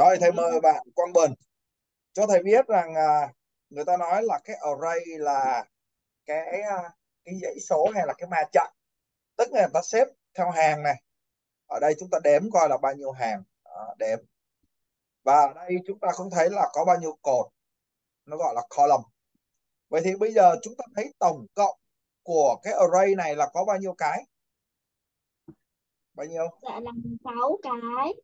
Rồi thầy mời bạn Quang Bình. Cho thầy biết rằng à, người ta nói là cái array là cái à, cái dãy số hay là cái ma trận. Tức là người ta xếp theo hàng này. Ở đây chúng ta đếm coi là bao nhiêu hàng. Đó, đếm. Và ở đây chúng ta cũng thấy là có bao nhiêu cột. Nó gọi là column. Vậy thì bây giờ chúng ta thấy tổng cộng của cái array này là có bao nhiêu cái? Bao nhiêu? Dạ là 6 cái.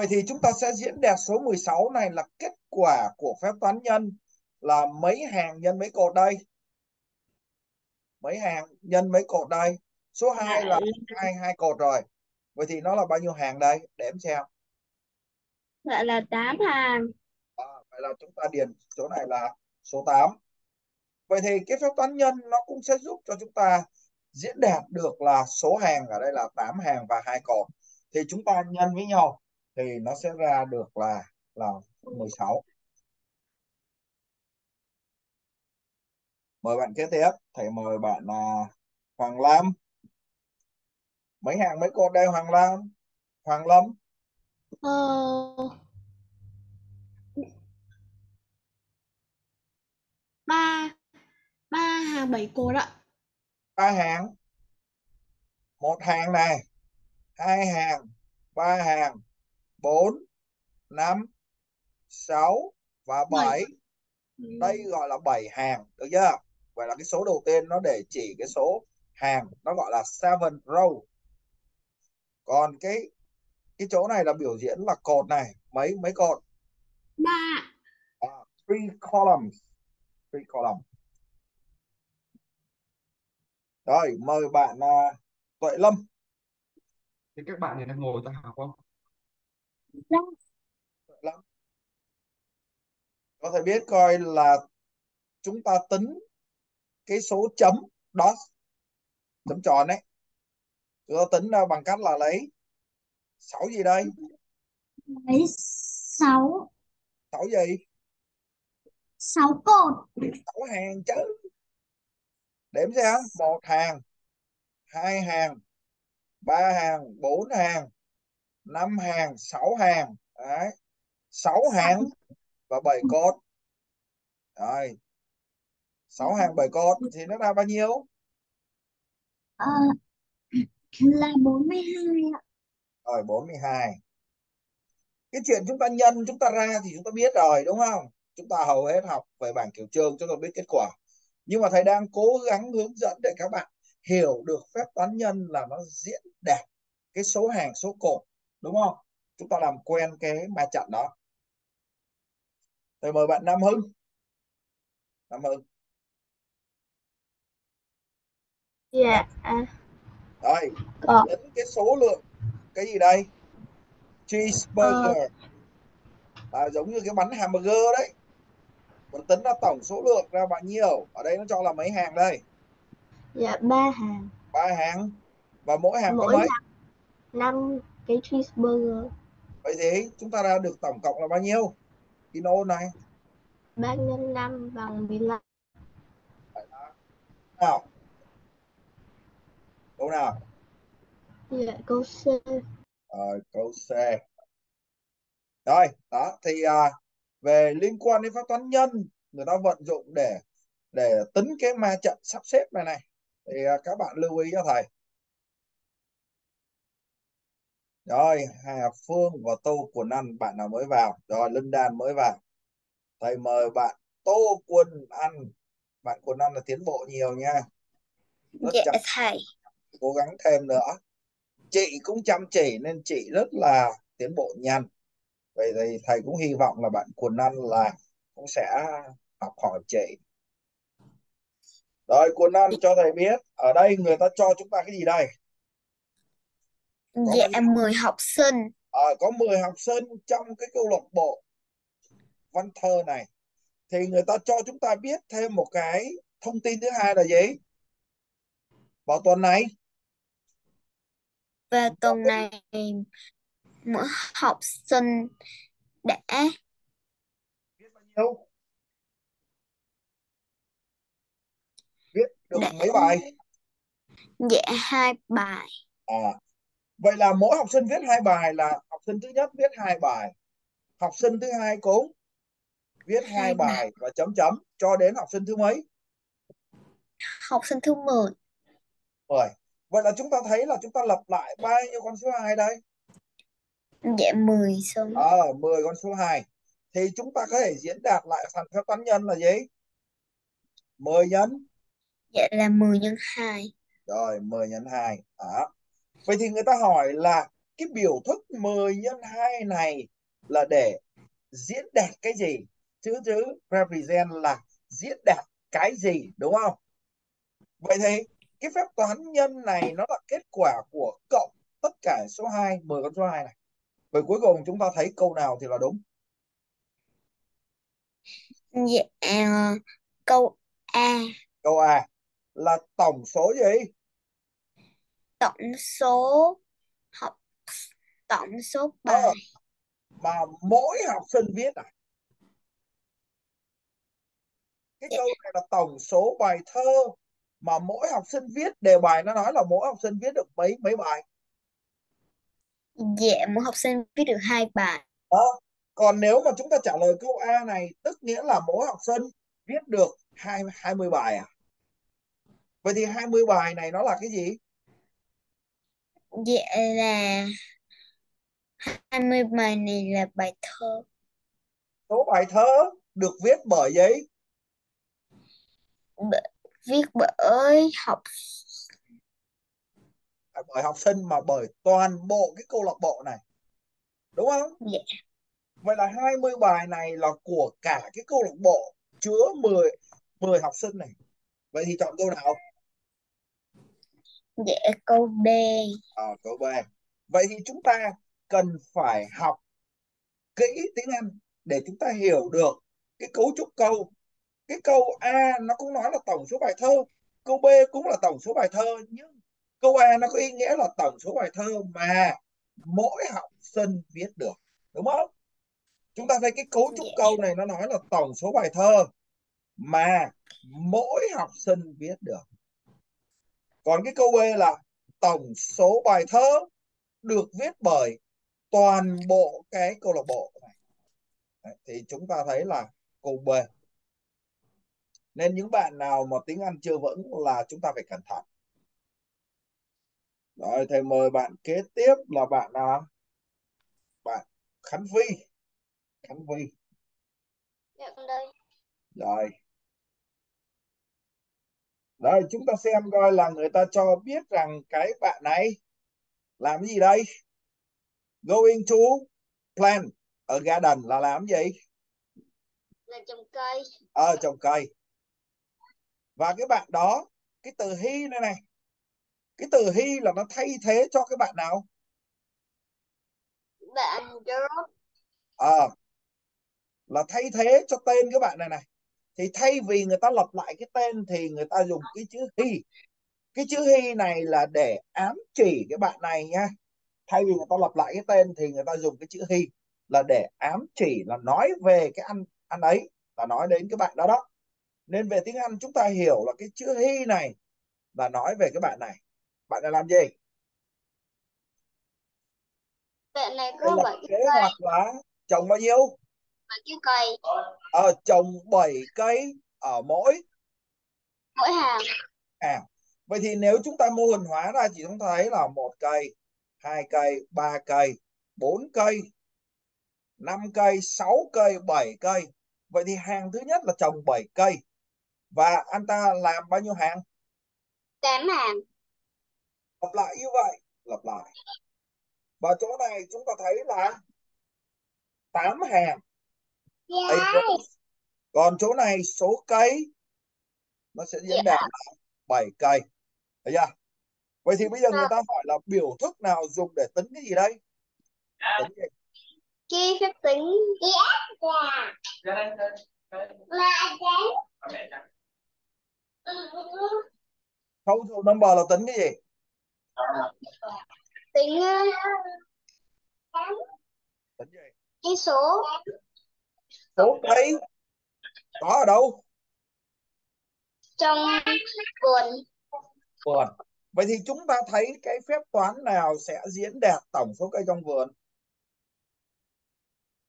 Vậy thì chúng ta sẽ diễn đạt số 16 này là kết quả của phép toán nhân là mấy hàng nhân mấy cột đây? Mấy hàng nhân mấy cột đây? Số 2 Dạ là hai hai cột rồi. Vậy thì nó là bao nhiêu hàng đây? Đếm xem. Dạ là 8 hàng. à, vậy là chúng ta điền chỗ này là số 8 vậy thì cái phép toán nhân nó cũng sẽ giúp cho chúng ta diễn đạt được là số hàng ở đây là 8 hàng và hai cột. Thì chúng ta nhân với nhau thì nó sẽ ra được là là 16 mời bạn kế tiếp thầy mời bạn là Hoàng Lam mấy hàng mấy cột đây Hoàng Lam Hoàng Lâm? Ờ, ba ba hàng bảy cột ạ. ba hàng một hàng này hai hàng ba hàng bốn năm sáu và Bảy. bảy. Đây gọi là 7 hàng được chưa? Vậy là cái số đầu tiên nó để chỉ cái số hàng nó gọi là seven row. Còn cái cái chỗ này là biểu diễn là cột này mấy mấy cột? Ba à, three columns three columns. Rồi mời bạn uh, Tuệ Lâm. Thì các bạn này đang ngồi ta học không Lâm có thể biết coi là chúng ta tính cái số chấm đó chấm tròn đấy chúng ta tính ra bằng cách là lấy sáu gì đây? Lấy sáu. Sáu gì? Sáu cột. Sáu hàng chứ. Đếm xem. Một hàng hai hàng ba hàng bốn hàng năm hàng sáu hàng. Đấy. Sáu hàng và bảy cột rồi sáu hàng bảy cột thì nó ra bao nhiêu? Ờ, là 42 ạ. rồi 42 cái chuyện chúng ta nhân chúng ta ra thì chúng ta biết rồi đúng không? Chúng ta hầu hết học về bảng kiểu trương chúng ta biết kết quả. Nhưng mà thầy đang cố gắng hướng dẫn để các bạn hiểu được phép toán nhân là nó diễn đạt cái số hàng số cột đúng không? Chúng ta làm quen cái ma trận đó. Thầy mời bạn Nam Hưng. Nam Hưng. Dạ. rồi Có. tính cái số lượng cái gì đây? Cheeseburger. À, giống như cái bánh hamburger đấy. Mình tính ra tổng số lượng ra bao nhiêu? Ở đây nó cho là mấy hàng đây? Dạ ba hàng. ba hàng. Và mỗi hàng có Mỗi mấy? hàng năm cái cheeseburger. vậy thì chúng ta ra được tổng cộng là bao nhiêu? Kilo này. Ba nhân năm bằng 15. nào. Câu nào? Dạ câu C. rồi câu C. Rồi đó thì à, về liên quan đến phép toán nhân người ta vận dụng để để tính cái ma trận sắp xếp này này. Thì à, các bạn lưu ý cho thầy rồi Hà Phương và Tô Quần Ăn bạn nào mới vào? Rồi Linh Đan mới vào. Thầy mời bạn Tô Quân Ăn bạn Quân Ăn là tiến bộ nhiều nha. Rất Dạ chăm thầy. cố gắng thêm nữa. Chị cũng chăm chỉ nên chị rất là tiến bộ nhanh. Vậy thì thầy cũng hy vọng là bạn Quần Ăn là cũng sẽ học hỏi chị. Rồi Quần Ăn cho thầy biết ở đây người ta cho chúng ta cái gì đây có bao Dạ nhiêu 10 học sinh. Ờ, có 10 học sinh trong cái câu lạc bộ văn thơ này. Thì người ta cho chúng ta biết thêm một cái thông tin thứ hai là gì? Vào tuần này. Và tuần này mỗi học sinh đã viết bao nhiêu? Viết được đã mấy bài? dạ hai bài. à vậy là mỗi học sinh viết hai bài là học sinh thứ nhất viết hai bài học sinh thứ hai cũng viết hai bài. và chấm chấm cho đến học sinh thứ mấy? Học sinh thứ 10 10 vậy là chúng ta thấy là chúng ta lập lại bao nhiêu con số 2 đây? Dạ 10 số ờ 10 con số 2 thì chúng ta có thể diễn đạt lại thành phép toán nhân là gì? 10 nhân. Dạ là 10 nhân 2 rồi 10 nhân 2 đó vậy thì người ta hỏi là cái biểu thức 10 nhân 2 này là để diễn đạt cái gì? Chữ chữ represent là diễn đạt cái gì đúng không? Vậy thì cái phép toán nhân này nó là kết quả của cộng tất cả số 2 10 con số 2 này. Vậy cuối cùng chúng ta thấy câu nào thì là đúng? Dạ à, câu A. Câu A là tổng số gì tổng số học tổng số bài. Mà mỗi học sinh viết à? Cái dạ, câu này là tổng số bài thơ mà mỗi học sinh viết đề bài nó nói là mỗi học sinh viết được mấy mấy bài? Dạ mỗi học sinh viết được hai bài. Đó còn nếu mà chúng ta trả lời câu A này tức nghĩa là mỗi học sinh viết được hai 20 bài à? Vậy thì 20 bài này nó là cái gì dạ là 20 bài này là bài thơ. Số bài thơ được viết bởi gì? B- viết bởi học Phải bởi học sinh mà bởi toàn bộ cái câu lạc bộ này. Đúng không? Dạ. Vậy là 20 bài này là của cả cái câu lạc bộ chứa 10 10 học sinh này. Vậy thì chọn câu nào dạ câu B à, câu B. Vậy thì chúng ta cần phải học kỹ tiếng Anh để chúng ta hiểu được cái cấu trúc câu. Cái câu A nó cũng nói là tổng số bài thơ câu B cũng là tổng số bài thơ nhưng câu A nó có ý nghĩa là tổng số bài thơ mà mỗi học sinh viết được đúng không? Chúng ta thấy cái cấu trúc dạ. câu này nó nói là tổng số bài thơ mà mỗi học sinh viết được còn cái câu B là tổng số bài thơ được viết bởi toàn bộ cái câu lạc bộ này. Đấy, thì chúng ta thấy là câu B. Nên những bạn nào mà tiếng Anh chưa vững là chúng ta phải cẩn thận. Rồi thầy mời bạn kế tiếp là bạn à, bạn Khánh Vi Khánh Vi dạ con đây. Rồi rồi chúng ta xem coi là người ta cho biết rằng cái bạn này làm gì đây? Going to plant a garden là làm gì? Là trồng cây. Ờ trồng cây. Và cái bạn đó cái từ he này này cái từ he là nó thay thế cho cái bạn nào? Bạn George ờ là thay thế cho tên cái bạn này này thì thay vì người ta lặp lại cái tên thì người ta dùng cái chữ he. Cái chữ he này là để ám chỉ cái bạn này nha. Thay vì người ta lặp lại cái tên thì người ta dùng cái chữ he là để ám chỉ là nói về cái anh anh ấy là nói đến cái bạn đó đó. Nên về tiếng Anh chúng ta hiểu là cái chữ he này là nói về cái bạn này. Bạn này làm gì? Bạn này có bảy kế hoạch là trồng bao nhiêu cái cây. Ờ, trồng 7 cây ở mỗi mỗi hàng. hàng. Vậy thì nếu chúng ta mô hình hóa ra chỉ chúng ta thấy là một cây hai cây ba cây bốn cây năm cây sáu cây bảy cây. Vậy thì hàng thứ nhất là trồng 7 cây. Và anh ta làm bao nhiêu hàng? Tám hàng. Lặp lại như vậy lặp lại. Và chỗ này chúng ta thấy là 8 hàng Dạ. acres. còn chỗ này số cây nó sẽ diễn đạt là 7 cây thấy chưa vậy thì bây giờ người ta hỏi là biểu thức nào dùng để tính cái gì đây tính gì? chi phép tính đây. là mẹ chắc. total number là tính cái gì tính tính gì cái số số cây có ở đâu trong vườn vườn vậy thì chúng ta thấy cái phép toán nào sẽ diễn đạt tổng số cây trong vườn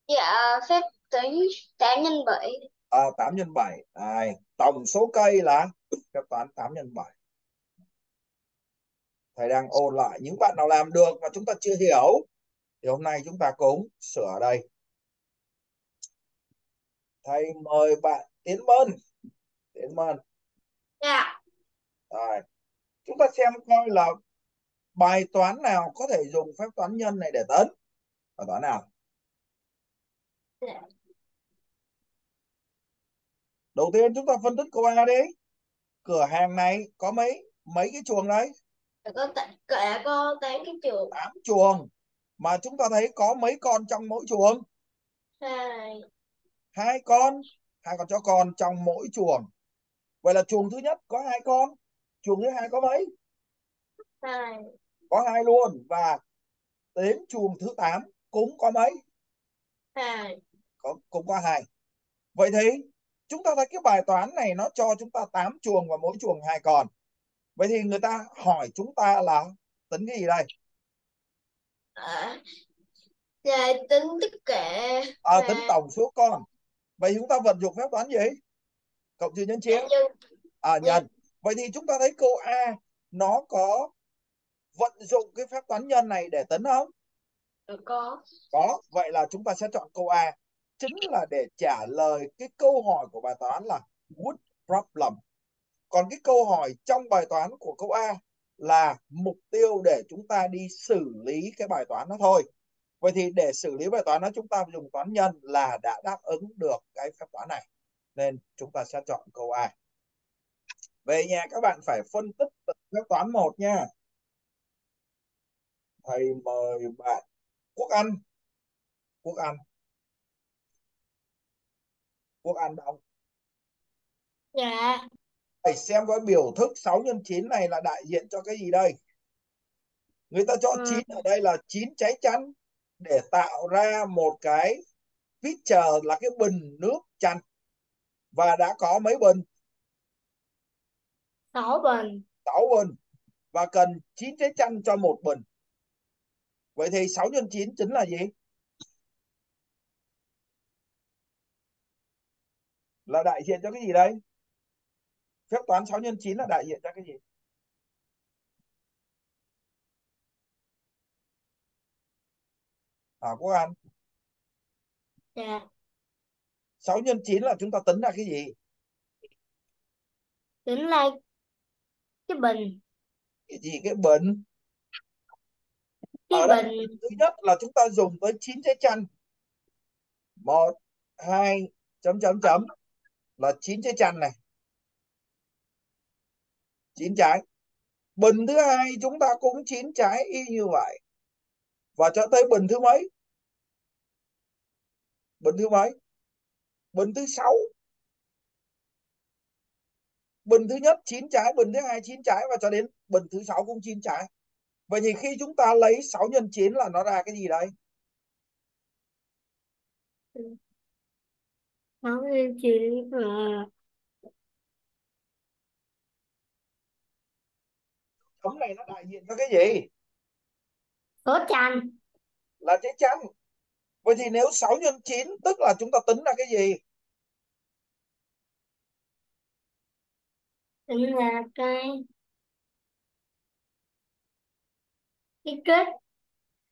Dạ phép tính 8 nhân 7. À, 8 nhân 7. Đây, tổng số cây là phép toán 8 nhân 7. Thầy đang ôn lại những bạn nào làm được mà chúng ta chưa hiểu thì hôm nay chúng ta cũng sửa đây. Thầy mời bạn Tiến Mân. Tiến Mân. Dạ. Rồi. Chúng ta xem coi là bài toán nào có thể dùng phép toán nhân này để tính. Bài toán nào? Dạ. Đầu tiên chúng ta phân tích câu A đi. Cửa hàng này có mấy mấy cái chuồng đấy? Có cả có 8 cái chuồng. 8 chuồng. Mà chúng ta thấy có mấy con trong mỗi chuồng? Hai. Hai con. Hai con chó con trong mỗi chuồng. Vậy là chuồng thứ nhất có hai con. Chuồng thứ hai có mấy? Hai. Có hai luôn. Và đến chuồng thứ 8 cũng có mấy? Hai. Có, cũng có hai. Vậy thì chúng ta thấy cái bài toán này nó cho chúng ta 8 chuồng và mỗi chuồng hai con. Vậy thì người ta hỏi chúng ta là tính cái gì đây? À, dạ, tính tất cả. À, tính tổng số con. Vậy chúng ta vận dụng phép toán gì? Cộng trừ nhân chia. À Nhân. Vậy thì chúng ta thấy câu A nó có vận dụng cái phép toán nhân này để tính không? Có. Có. Vậy là chúng ta sẽ chọn câu A. Chính là để trả lời cái câu hỏi của bài toán là would problem. Còn cái câu hỏi trong bài toán của câu A là mục tiêu để chúng ta đi xử lý cái bài toán đó thôi. Vậy thì để xử lý bài toán đó chúng ta dùng toán nhân là đã đáp ứng được cái phép toán này. Nên chúng ta sẽ chọn câu A. Về nhà các bạn phải phân tích từng phép toán một nha. Thầy mời bạn Quốc Anh. Quốc Anh. Quốc Anh đâu? Dạ. Thầy xem coi biểu thức 6 nhân 9 này là đại diện cho cái gì đây? Người ta cho Ừ. 9 ở đây là 9 trái chanh để tạo ra một cái pitcher là cái bình nước chanh. Và đã có mấy bình? 6 bình. 6 bình. Và cần 9 trái chanh cho một bình. Vậy thì 6 nhân 9 chính là gì? Là đại diện cho cái gì đây? Phép toán 6 nhân 9 là đại diện cho cái gì? À Quốc An, Dạ. 6 nhân 9 là chúng ta tính ra cái gì? Tính là cái bình. Cái gì cái bình? Cái Ở đây bình. thứ nhất là chúng ta dùng tới 9 trái chanh. 1 2 chấm chấm chấm là 9 trái chanh này. 9 trái. Bình thứ hai chúng ta cũng 9 trái y như vậy. Và cho tới bình thứ mấy? Bình thứ mấy? Bình thứ 6. Bình thứ nhất 9 trái, bình thứ hai 9 trái và cho đến bình thứ 6 cũng 9 trái. Vậy thì khi chúng ta lấy 6 nhân 9 là nó ra cái gì đây? 6 nhân 9 là Chấm này nó đại diện cho cái gì? Số chanh. Là trái chanh. Vậy thì nếu 6 nhân 9 tức là chúng ta tính ra cái gì? Tính là cái cái kết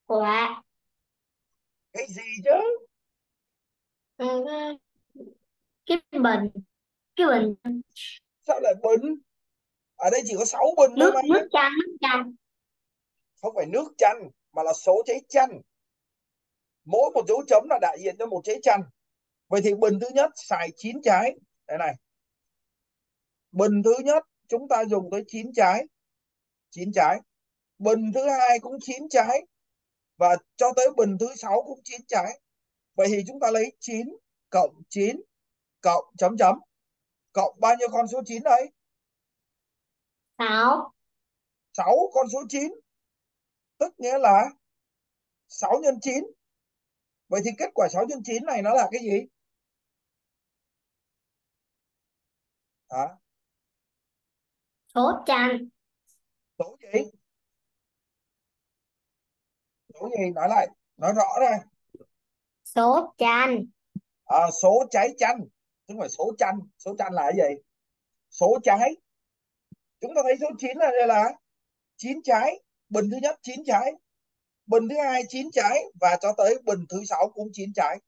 quả. Cái gì chứ? Ừ, cái bình. Cái bình. Sao lại bình? Ở đây chỉ có 6 bình thôi Nước mà. nước chanh. Nước chanh. Không phải nước chanh mà là số trái chanh. Mỗi một dấu chấm là đại diện cho một trái chanh. Vậy thì bình thứ nhất xài 9 trái. Đây này. Bình thứ nhất chúng ta dùng tới 9 trái. 9 trái. Bình thứ hai cũng 9 trái. Và cho tới bình thứ sáu cũng 9 trái. Vậy thì chúng ta lấy 9 cộng 9 cộng chấm chấm. Cộng bao nhiêu con số 9 đây? 6. 6 con số 9. Tức nghĩa là 6 nhân 9. Vậy thì kết quả 6 nhân 9 này nó là cái gì? Hả? Số chanh. Số gì? Số gì? Nói lại. Nói rõ ra. số chanh à, số trái chanh chứ không phải số chanh số chanh là cái gì số trái chúng ta thấy số 9 là đây là 9 trái bình thứ nhất 9 trái bình thứ hai 9 trái và cho tới bình thứ sáu cũng 9 trái.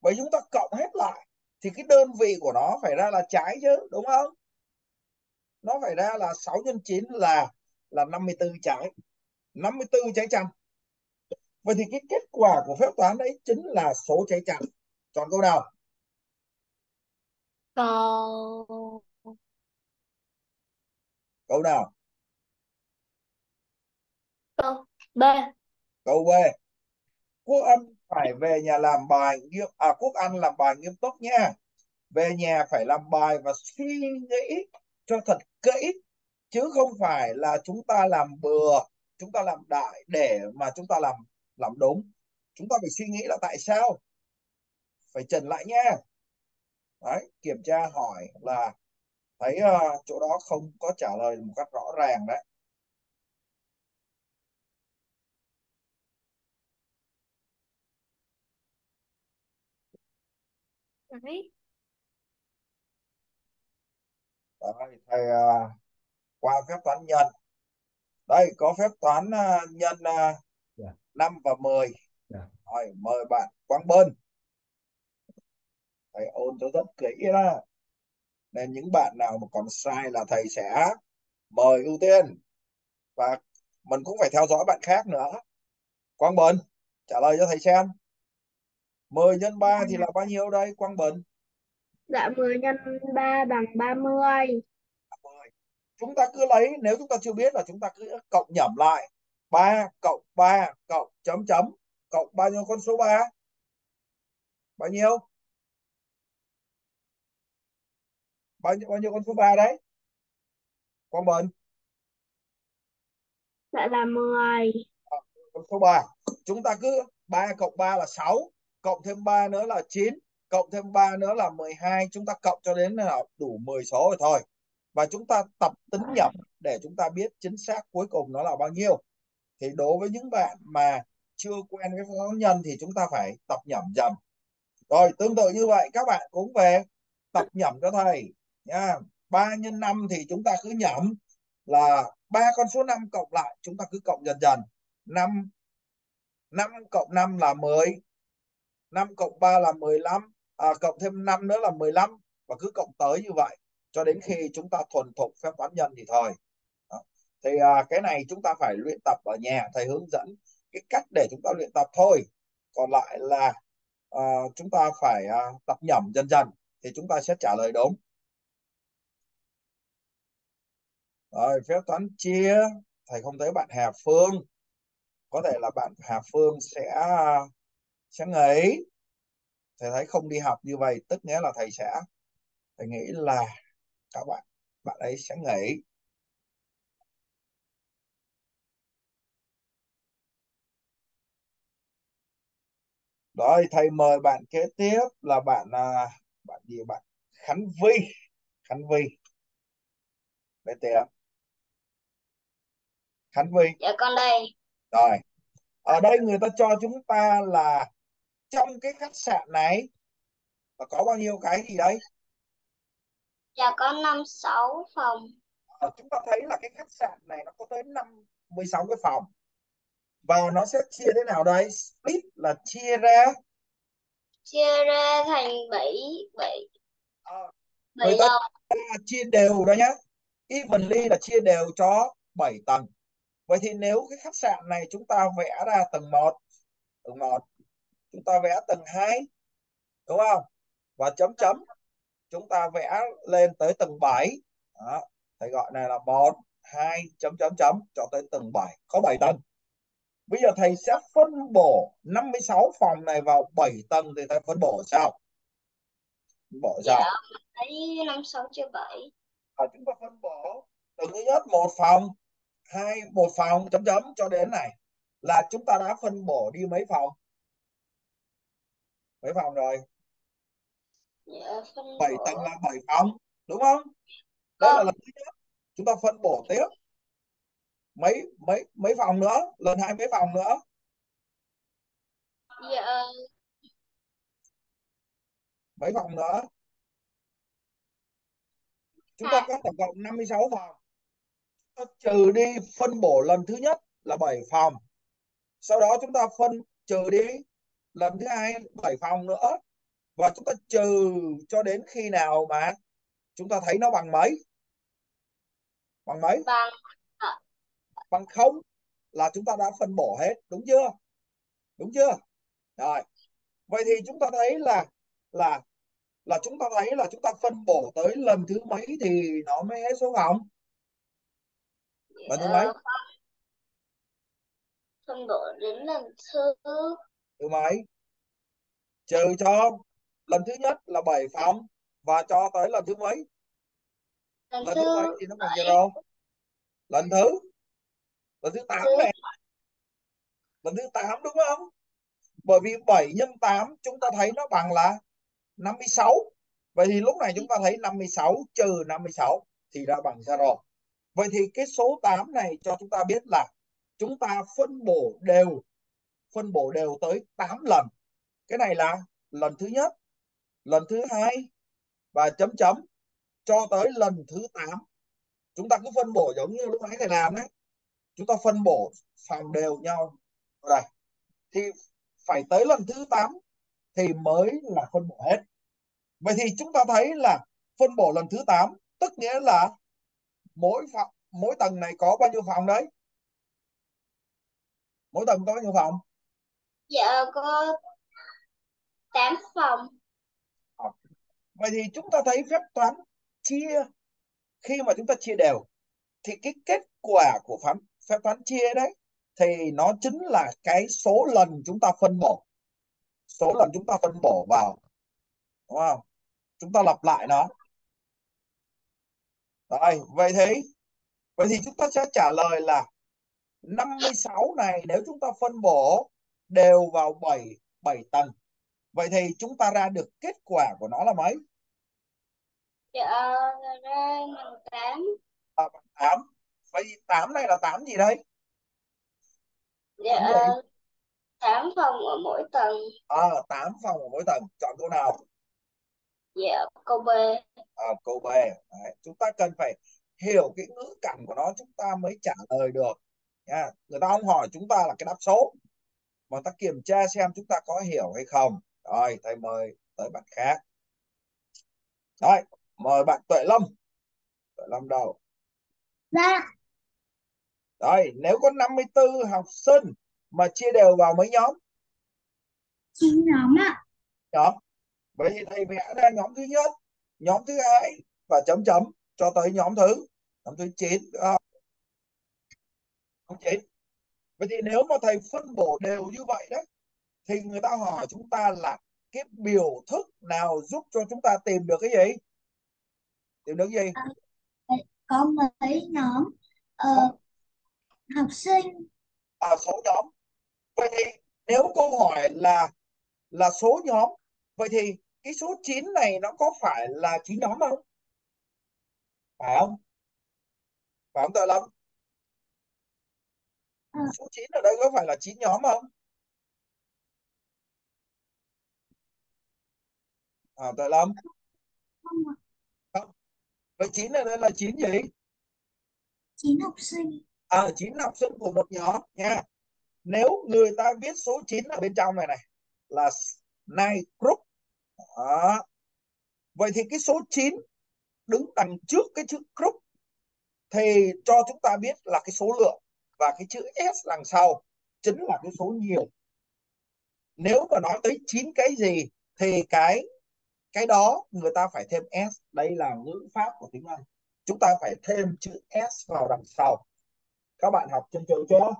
Vậy chúng ta cộng hết lại thì cái đơn vị của nó phải ra là trái chứ đúng không? Nó phải ra là 6 nhân 9 là là 54 trái. 54 trái chanh vậy thì cái kết quả của phép toán đấy chính là số trái chanh chọn câu nào? Câu câu nào câu B. Câu B. Quốc anh phải về nhà làm bài nghiêm à Quốc Anh làm bài nghiêm túc nha về nhà phải làm bài và suy nghĩ cho thật kỹ chứ không phải là chúng ta làm bừa chúng ta làm đại để mà chúng ta làm làm đúng. Chúng ta phải suy nghĩ là tại sao? Phải trần lại nha đấy kiểm tra hỏi là thấy uh, chỗ đó không có trả lời một cách rõ ràng đấy. Đấy. Đấy, thầy uh, qua phép toán nhân. Đây có phép toán uh, nhân uh, Yeah. 5 và 10 Yeah. rồi mời bạn Quang Bân thầy ôn cho rất kỹ đó. Nên những bạn nào mà còn sai là thầy sẽ mời ưu tiên. Và mình cũng phải theo dõi bạn khác nữa. Quang Bình trả lời cho thầy xem 10 nhân 3 thì là bao nhiêu đây Quang Bình? Dạ 10 nhân 3 bằng 30. chúng ta cứ lấy nếu chúng ta chưa biết là chúng ta cứ cộng nhẩm lại. 3 cộng 3 cộng chấm chấm cộng bao nhiêu con số 3 bao nhiêu? Bao nhiêu bao nhiêu con số 3 đấy? Quang Bình? Dạ là 10. con số 3 chúng ta cứ 3 cộng 3 là 6 cộng thêm 3 nữa là 9 cộng thêm 3 nữa là 12 chúng ta cộng cho đến là đủ 10 số rồi thôi. Và chúng ta tập tính nhập để chúng ta biết chính xác cuối cùng nó là bao nhiêu. Thì đối với những bạn mà chưa quen với phép toán nhân thì chúng ta phải tập nhẩm dần. Rồi, tương tự như vậy, các bạn cũng về tập nhẩm cho thầy, nha. 3 nhân 5 thì chúng ta cứ nhẩm là ba con số 5 cộng lại, chúng ta cứ cộng dần dần. 5 5 cộng 5 là 10 5 cộng 3 là 15 à, cộng thêm 5 nữa là 15 và cứ cộng tới như vậy cho đến khi chúng ta thuần thục phép toán nhân thì thôi. Đó. thì à, cái này chúng ta phải luyện tập ở nhà thầy hướng dẫn cái cách để chúng ta luyện tập thôi. Còn lại là à, chúng ta phải à, tập nhẩm dần dần thì chúng ta sẽ trả lời đúng. Rồi phép toán chia. Thầy không thấy bạn Hà Phương. Có thể là bạn Hà Phương sẽ sẽ nghỉ thầy thấy không đi học như vậy tức nghĩa là thầy sẽ thầy nghĩ là các bạn bạn ấy sẽ nghỉ rồi thầy mời bạn kế tiếp là bạn à, bạn gì bạn Khánh Vi Khánh Vi đây tiền Khánh Vi Dạ con đây. rồi ở đây người ta cho chúng ta là trong cái khách sạn này? Là có bao nhiêu cái gì đấy? Dạ có 5 6 phòng. Ờ, chúng ta thấy là cái khách sạn này nó có tới 56 cái phòng. Và nó sẽ chia thế nào đây? Split là chia ra. Chia ra thành 7 7 ờ, 7 người ta lầu. chia đều đó nhá. Evenly là chia đều cho 7 tầng. Vậy thì nếu cái khách sạn này chúng ta vẽ ra tầng 1 tầng 1 chúng ta vẽ tầng 2 đúng không? Và chấm chấm. Chúng ta vẽ lên tới tầng 7 đó. thầy gọi này là 1 2 chấm chấm chấm cho tới tầng 7 có 7 tầng. Bây giờ thầy sẽ phân bổ 56 phòng này vào 7 tầng thì thầy phân bổ sao? Phân bổ sao? Dạ thấy 5 6 chia 7. à, chúng ta phân bổ tầng thứ nhất một phòng. Hai một phòng chấm chấm cho đến này. Là chúng ta đã phân bổ đi mấy phòng mấy phòng rồi? Dạ phân 7 bổ. tầng là 7 phòng đúng không? Đây là Vâng. lần thứ nhất. Chúng ta phân bổ tiếp. Mấy mấy mấy phòng nữa? Lần hai mấy phòng nữa? Dạ. Mấy phòng nữa? Chúng ta có tổng cộng 56 phòng. Ta trừ đi phân bổ lần thứ nhất là 7 phòng. Sau đó chúng ta phân trừ đi lần thứ hai 7 phòng nữa. Và chúng ta trừ cho đến khi nào mà chúng ta thấy nó bằng mấy? Bằng mấy? Bằng bằng không là chúng ta đã phân bổ hết đúng chưa? Đúng chưa? Rồi. Vậy thì chúng ta thấy là là là chúng ta thấy là chúng ta phân bổ tới lần thứ mấy thì nó mới hết số phòng? Lần thứ mấy? Ờ, phân bổ đến lần thứ thứ mấy? Trừ cho lần thứ nhất là 7 phòng và cho tới lần thứ mấy? Lần lần thứ mấy thì nó bằng bảy. zero lần thứ? Lần thứ 8 thứ này lần thứ 8 đúng không? Bởi vì 7 nhân 8 chúng ta thấy nó bằng là 56 vậy thì lúc này chúng ta thấy 56 trừ 56 thì ra bằng zero vậy thì cái số 8 này cho chúng ta biết là chúng ta phân bổ đều phân bổ đều tới 8 lần. Cái này là lần thứ nhất, lần thứ hai và chấm chấm cho tới lần thứ 8 chúng ta cứ phân bổ giống như lúc nãy thầy làm đấy. Chúng ta phân bổ phòng đều nhau. Đây. Thì phải tới lần thứ 8 thì mới là phân bổ hết. Vậy thì chúng ta thấy là phân bổ lần thứ 8 tức nghĩa là mỗi phòng, mỗi tầng này có bao nhiêu phòng đấy? Mỗi tầng có bao nhiêu phòng? Dạ có 8 phòng. Ờ, vậy thì chúng ta thấy phép toán chia, khi mà chúng ta chia đều, thì cái kết quả của phán, phép toán chia đấy, thì nó chính là cái số lần chúng ta phân bổ. Số lần chúng ta phân bổ vào, đúng không? Chúng ta lặp lại nó. Rồi, vậy thì vậy thì chúng ta sẽ trả lời là 56 này, nếu chúng ta phân bổ đều vào 7 7 tầng. Vậy thì chúng ta ra được kết quả của nó là mấy? Dạ ra bằng 8 à, 8 vậy thì 8 này là 8 gì đây? Dạ Tám gì? 8 phòng ở mỗi tầng. À, 8 phòng ở mỗi tầng. Chọn câu nào? Dạ câu B. À, câu B. Đấy, chúng ta cần phải hiểu cái ngữ cảnh của nó chúng ta mới trả lời được. Nha người ta không hỏi chúng ta là cái đáp số mà ta kiểm tra xem chúng ta có hiểu hay không. Rồi thầy mời tới bạn khác. Rồi mời bạn Tuệ Lâm. Tuệ Lâm đầu dạ. Rồi nếu có 54 học sinh mà chia đều vào mấy nhóm? Chín nhóm ạ. Nhóm. Vậy thì thầy vẽ ra nhóm thứ nhất nhóm thứ hai và chấm chấm cho tới nhóm thứ nhóm thứ 9 đúng không? nhóm 9 vậy thì nếu mà thầy phân bổ đều như vậy đấy thì người ta hỏi chúng ta là cái biểu thức nào giúp cho chúng ta tìm được cái gì? Tìm được cái gì? Có mấy nhóm ờ, học sinh. À, số nhóm. Vậy thì nếu câu hỏi là là số nhóm vậy thì cái số 9 này nó có phải là 9 nhóm không? Phải không? Phải không? Tuệ Lâm À. số 9 ở đây có phải là 9 nhóm không? À, Tuệ Lâm. Không ạ. Vậy 9 ở đây là 9 gì? Chín học sinh. À 9 học sinh của một nhóm nha. Nếu người ta viết số 9 ở bên trong này này là nine group. Đó. vậy thì cái số 9 đứng đằng trước cái chữ group thì cho chúng ta biết là cái số lượng và cái chữ S đằng sau chính là cái số nhiều. Nếu mà nói tới chín cái gì thì cái cái đó người ta phải thêm S. Đây là ngữ pháp của tiếng Anh. Chúng ta phải thêm chữ S vào đằng sau. Các bạn học trên trường chưa?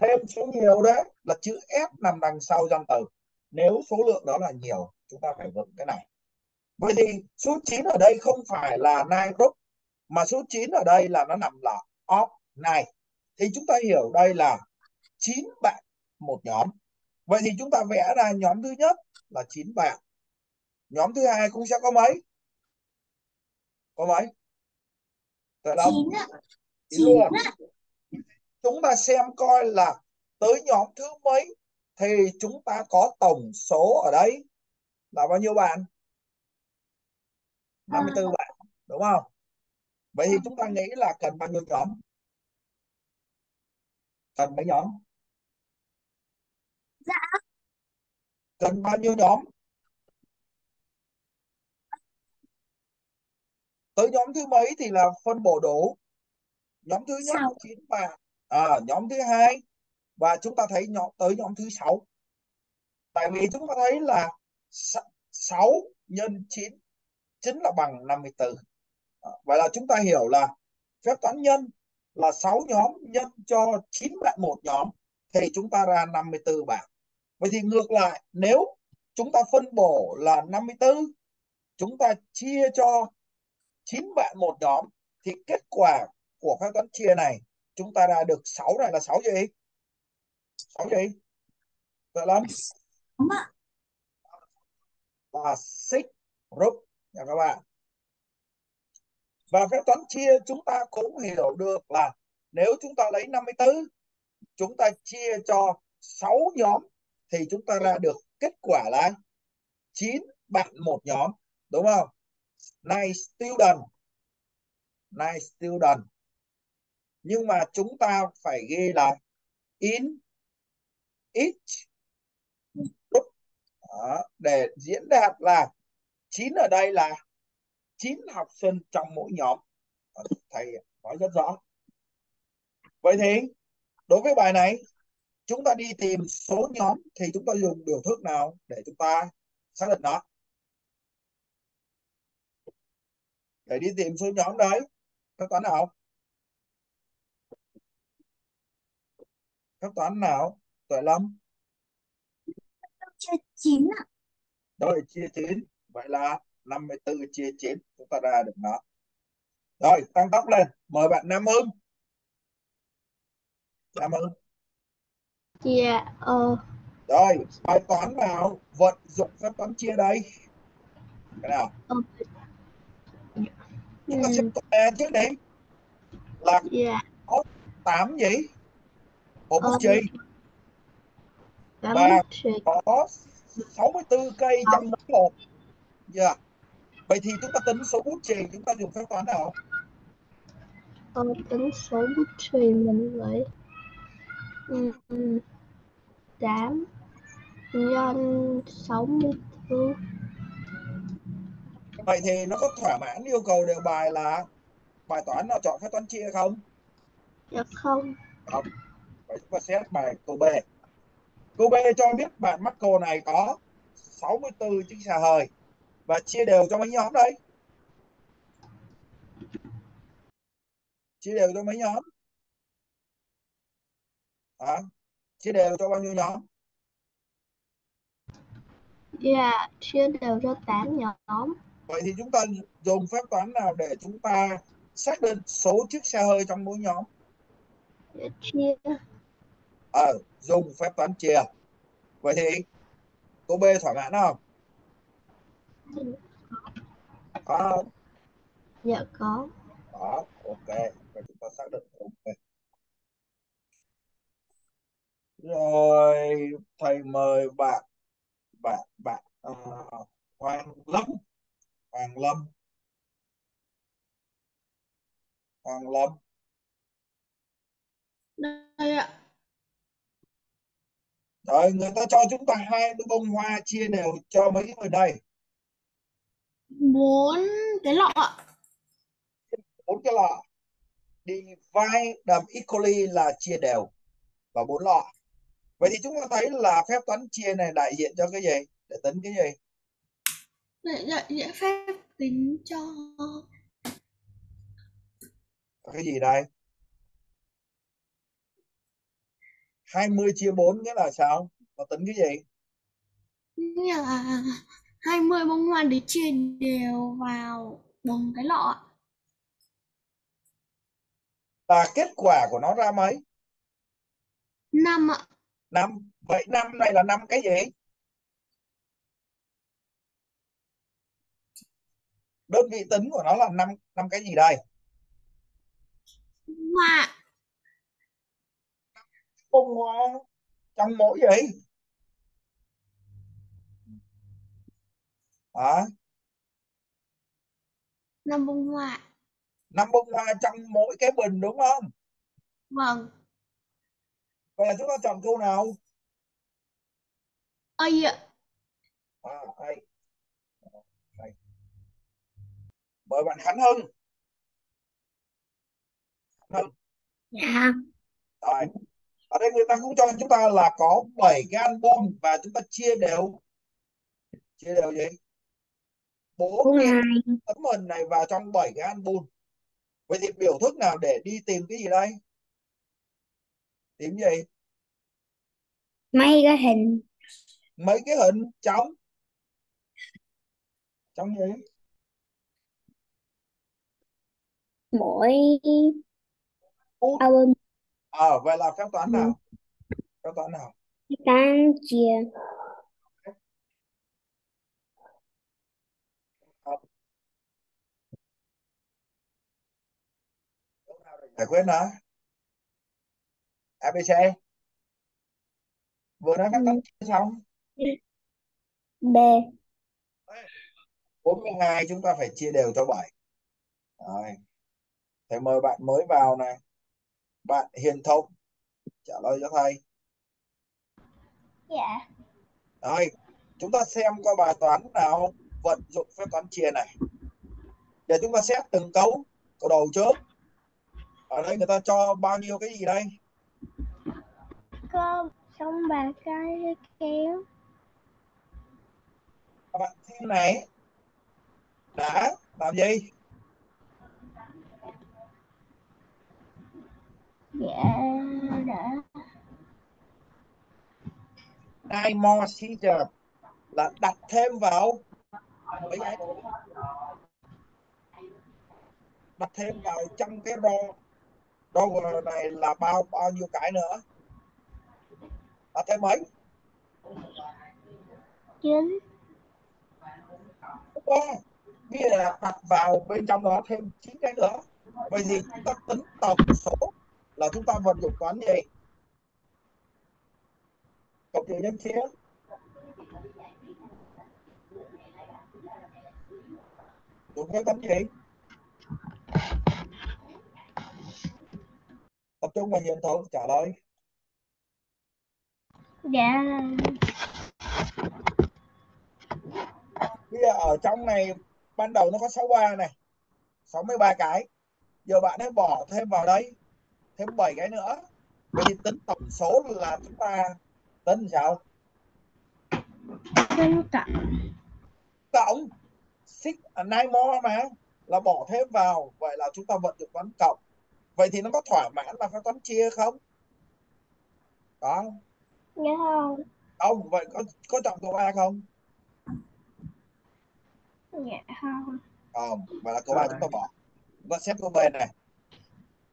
Thêm số nhiều đấy, là chữ S nằm đằng sau danh từ. Nếu số lượng đó là nhiều, chúng ta phải vựng cái này. Vậy thì số 9 ở đây không phải là nine group, mà số 9 ở đây là nó nằm là of nine thì chúng ta hiểu đây là 9 bạn một nhóm. Vậy thì chúng ta vẽ ra nhóm thứ nhất là 9 bạn. Nhóm thứ hai cũng sẽ có mấy? Có mấy? Tuệ Lâm chín ạ. Chín chín luôn chúng ta xem coi là tới nhóm thứ mấy thì chúng ta có tổng số ở đây là bao nhiêu bạn? À. 54 bạn, đúng không? Vậy thì chúng ta nghĩ là cần bao nhiêu nhóm? Cần mấy nhóm? Dạ. Cần bao nhiêu nhóm? Tới nhóm thứ mấy thì là phân bổ đủ? Nhóm thứ nhất Sáu. 9 bạn. À, nhóm thứ hai và chúng ta thấy nhóm tới nhóm thứ sáu tại vì chúng ta thấy là 6 nhân 9 chính là bằng 54 à, vậy là chúng ta hiểu là phép toán nhân là 6 nhóm nhân cho 9 bạn một nhóm thì chúng ta ra 54 bạn vậy thì ngược lại nếu chúng ta phân bổ là 54 chúng ta chia cho 9 bạn một nhóm thì kết quả của phép toán chia này chúng ta ra được 6 này là 6 gì? 6 gì? Tuệ Lâm? Đúng ạ. Là 6 group nha các bạn. Và phép toán chia chúng ta cũng hiểu được là nếu chúng ta lấy 54 chúng ta chia cho 6 nhóm thì chúng ta ra được kết quả là 9 bạn một nhóm đúng không? Nice student. Nice student. Nhưng mà chúng ta phải ghi là in each group Đó, để diễn đạt là 9 ở đây là 9 học sinh trong mỗi nhóm. Thầy nói rất rõ. Vậy thì đối với bài này chúng ta đi tìm số nhóm thì chúng ta dùng biểu thức nào để chúng ta xác định nó? Để đi tìm số nhóm đấy, phép toán nào? Phép toán nào? Tuệ Lâm? Chia 9 ạ. Rồi chia 9. Vậy là 54 chia 9 chúng ta ra được nó. Rồi tăng tốc lên. Mời bạn Nam Hưng. Nam Hưng. Dạ, ờ, Rồi bài toán nào vận dụng phép toán chia đây? Cái nào? ờ, Chúng ta ừm, xem tuệ trước đi. Là dạ, 8 gì? Hộp bút ờ, tám Và có 64 cây trong mỗi hộp. Dạ. Vậy thì chúng ta tính số bút chì chúng ta dùng phép toán nào? Ờ, tính số bút chì mình lấy ừm, 8 nhân 64 Vậy thì nó có thỏa mãn yêu cầu đề bài là bài toán nào chọn phép toán chia không? dạ không Không. Vậy chúng ta xét bài câu B. Câu B cho biết bạn mắc câu này có 64 chiếc xe hơi và chia đều cho mấy nhóm đây? Chia đều cho mấy nhóm? Hả? Chia đều cho bao nhiêu nhóm? dạ chia đều cho 8 nhóm Vậy thì chúng ta dùng phép toán nào để chúng ta xác định số chiếc xe hơi trong mỗi nhóm? dạ chia Ờ, dùng phép toán chia. Vậy thì câu B thỏa mãn không? Có không? dạ có Đó, ok. Vậy chúng ta xác định ok. Rồi, thầy mời bạn, bạn, bạn uh, Hoàng Lâm. Hoàng Lâm. Hoàng Lâm. đây ạ Rồi, người ta cho chúng ta 20 bông hoa chia đều cho mấy người đây. Bốn cái lọ ạ bốn cái lọ. Divide them equally là chia đều vào bốn lọ. Vậy thì chúng ta thấy là phép toán chia này đại diện cho cái gì? Để tính cái gì? Dạ, dạ phép tính cho Cái gì đây? 20 chia 4 nghĩa là sao? Nó tính cái gì? nghĩa là 20 bông hoa để chia đều vào bốn cái lọ ạ. Và kết quả của nó ra mấy? năm ạ. năm Vậy năm này là năm cái gì? Đơn vị tính của nó là năm năm cái gì đây? Hoa Bông hoa trong mỗi gì? Hả? Năm bông hoa. Năm bông hoa trong mỗi cái bình đúng không? Vâng. Vậy là chúng ta chọn câu nào? Ơi ạ? À, hay. hay. mời bạn Khánh Hưng. Khánh Hưng. Dạ rồi. Ở đây người ta cũng cho chúng ta là có 7 cái album và chúng ta chia đều. Chia đều gì bốn cái tấm hình này vào trong 7 cái album. Vậy thì biểu thức nào để đi tìm cái gì đây? Tìm gì? Mấy cái hình. Mấy cái hình? Trong trong gì? Mỗi album. Ờ vậy là phép toán Ừ. nào phép toán nào? Tan chia giải quyết nữa ABC vừa nói phép toán Ừ. chia xong. B. 42 chúng ta phải chia đều cho 7 rồi. Thầy mời bạn mới vào này. Bạn Hiền Thông trả lời cho thầy. Dạ. Rồi chúng ta xem qua bài toán nào vận dụng phép toán chia này. Để chúng ta xét từng câu câu đầu trước ở đây người ta cho bao nhiêu cái gì đây? Có sống ba cái kéo. Các bạn xem này. Đã làm gì? Dạ đã. Nine more scissors. Là đặt thêm vào. Đặt thêm vào trong cái ro drawer này là bao bao nhiêu cái nữa? Đặt thêm mấy? Chín. Ba bây giờ là đặt vào bên trong đó thêm chín cái nữa. Vậy thì chúng ta tính tổng số là chúng ta vận dụng toán gì? Cộng trừ nhân chia. Dùng cái toán gì tập trung vào nhìn thôi trả lời. Dạ. Bây giờ ở trong này ban đầu nó có 63 này 63 cái. Giờ bạn hãy bỏ thêm vào đây thêm 7 cái nữa. Vậy thì tính tổng số là chúng ta tính sao? Cộng cộng. Six nine more mà. Là bỏ thêm vào. Vậy là chúng ta vận dụng toán cộng vậy thì nó có thỏa mãn là phép toán chia không? Có dạ không. Không vậy có có chọn câu A không? Dạ không. Không vậy là câu A chúng ta bỏ. Chúng ta xếp câu B này.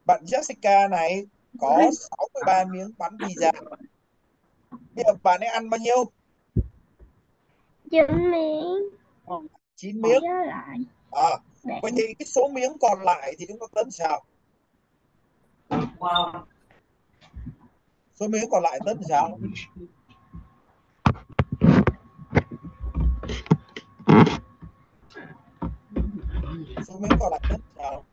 Bạn Jessica này có 63 miếng bánh pizza. Bây giờ bạn ấy ăn bao nhiêu? Chín miếng. 9 miếng. À, vậy thì cái số miếng còn lại thì chúng ta tính sao số miếng còn lại tính sao? Số miếng còn lại tính sao?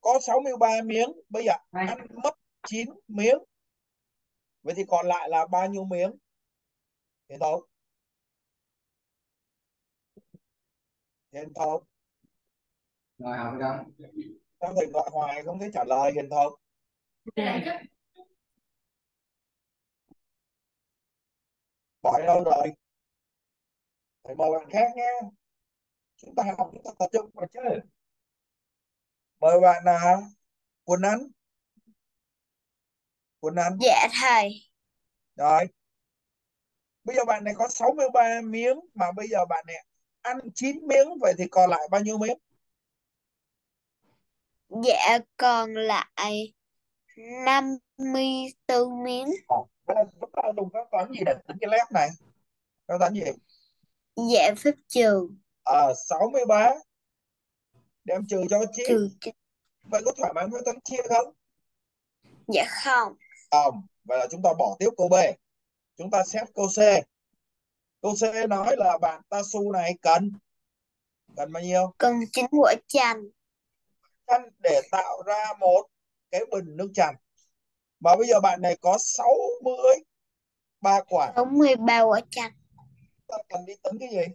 Có 63 miếng. Bây giờ ăn mất 9 miếng. Vậy thì còn lại là bao nhiêu miếng? Hiền Thông Hiền Thông Rồi học không? sao thầy gọi hoài không thấy trả lời Hiền Thông bỏ đâu rồi? Thầy mời bạn khác nhé chúng ta học chúng ta tập trung vào chứ. Mời bạn là Quân Anh Quân Anh dạ thầy. Rồi. Bây giờ bạn này có 63 miếng mà bây giờ bạn này ăn 9 miếng vậy thì còn lại bao nhiêu miếng? Dạ còn lại 54 miếng. Là chúng ta dùng phép toán gì để tính cái lép này? Phép toán gì? Dạ phép trừ. Ờ 63 đem trừ cho 9 trừ vậy có thỏa mãn phép toán chia không? Dạ không. không. Vậy là chúng ta bỏ tiếp câu B. Chúng ta xét câu C câu C nói là bạn ta su này cần cần bao nhiêu Cần 9 quả chanh. chanh để tạo ra một cái bình nước chanh mà bây giờ bạn này có 60 ba quả 63 quả chanh. ta cần đi tính cái gì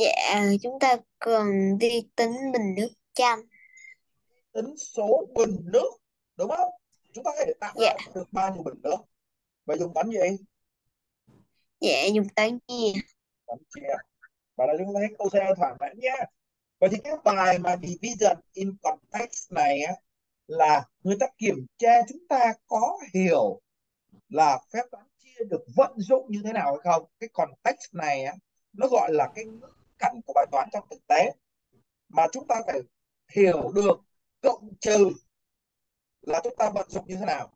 Dạ, chúng ta cần đi tính bình nước chanh. tính số bình nước đúng không chúng ta có thể tạo Dạ. ra được bao nhiêu bình nước vậy dùng toán gì Dạ, dùng toán chia. toán chia và là chúng ta thấy câu C thỏa mãn nhé. Vậy thì cái bài mà division in context này á, là người ta kiểm tra chúng ta có hiểu là phép toán chia được vận dụng như thế nào hay không? Cái context này á, nó gọi là cái ngữ cảnh của bài toán trong thực tế. Mà chúng ta phải hiểu được cộng trừ là chúng ta vận dụng như thế nào.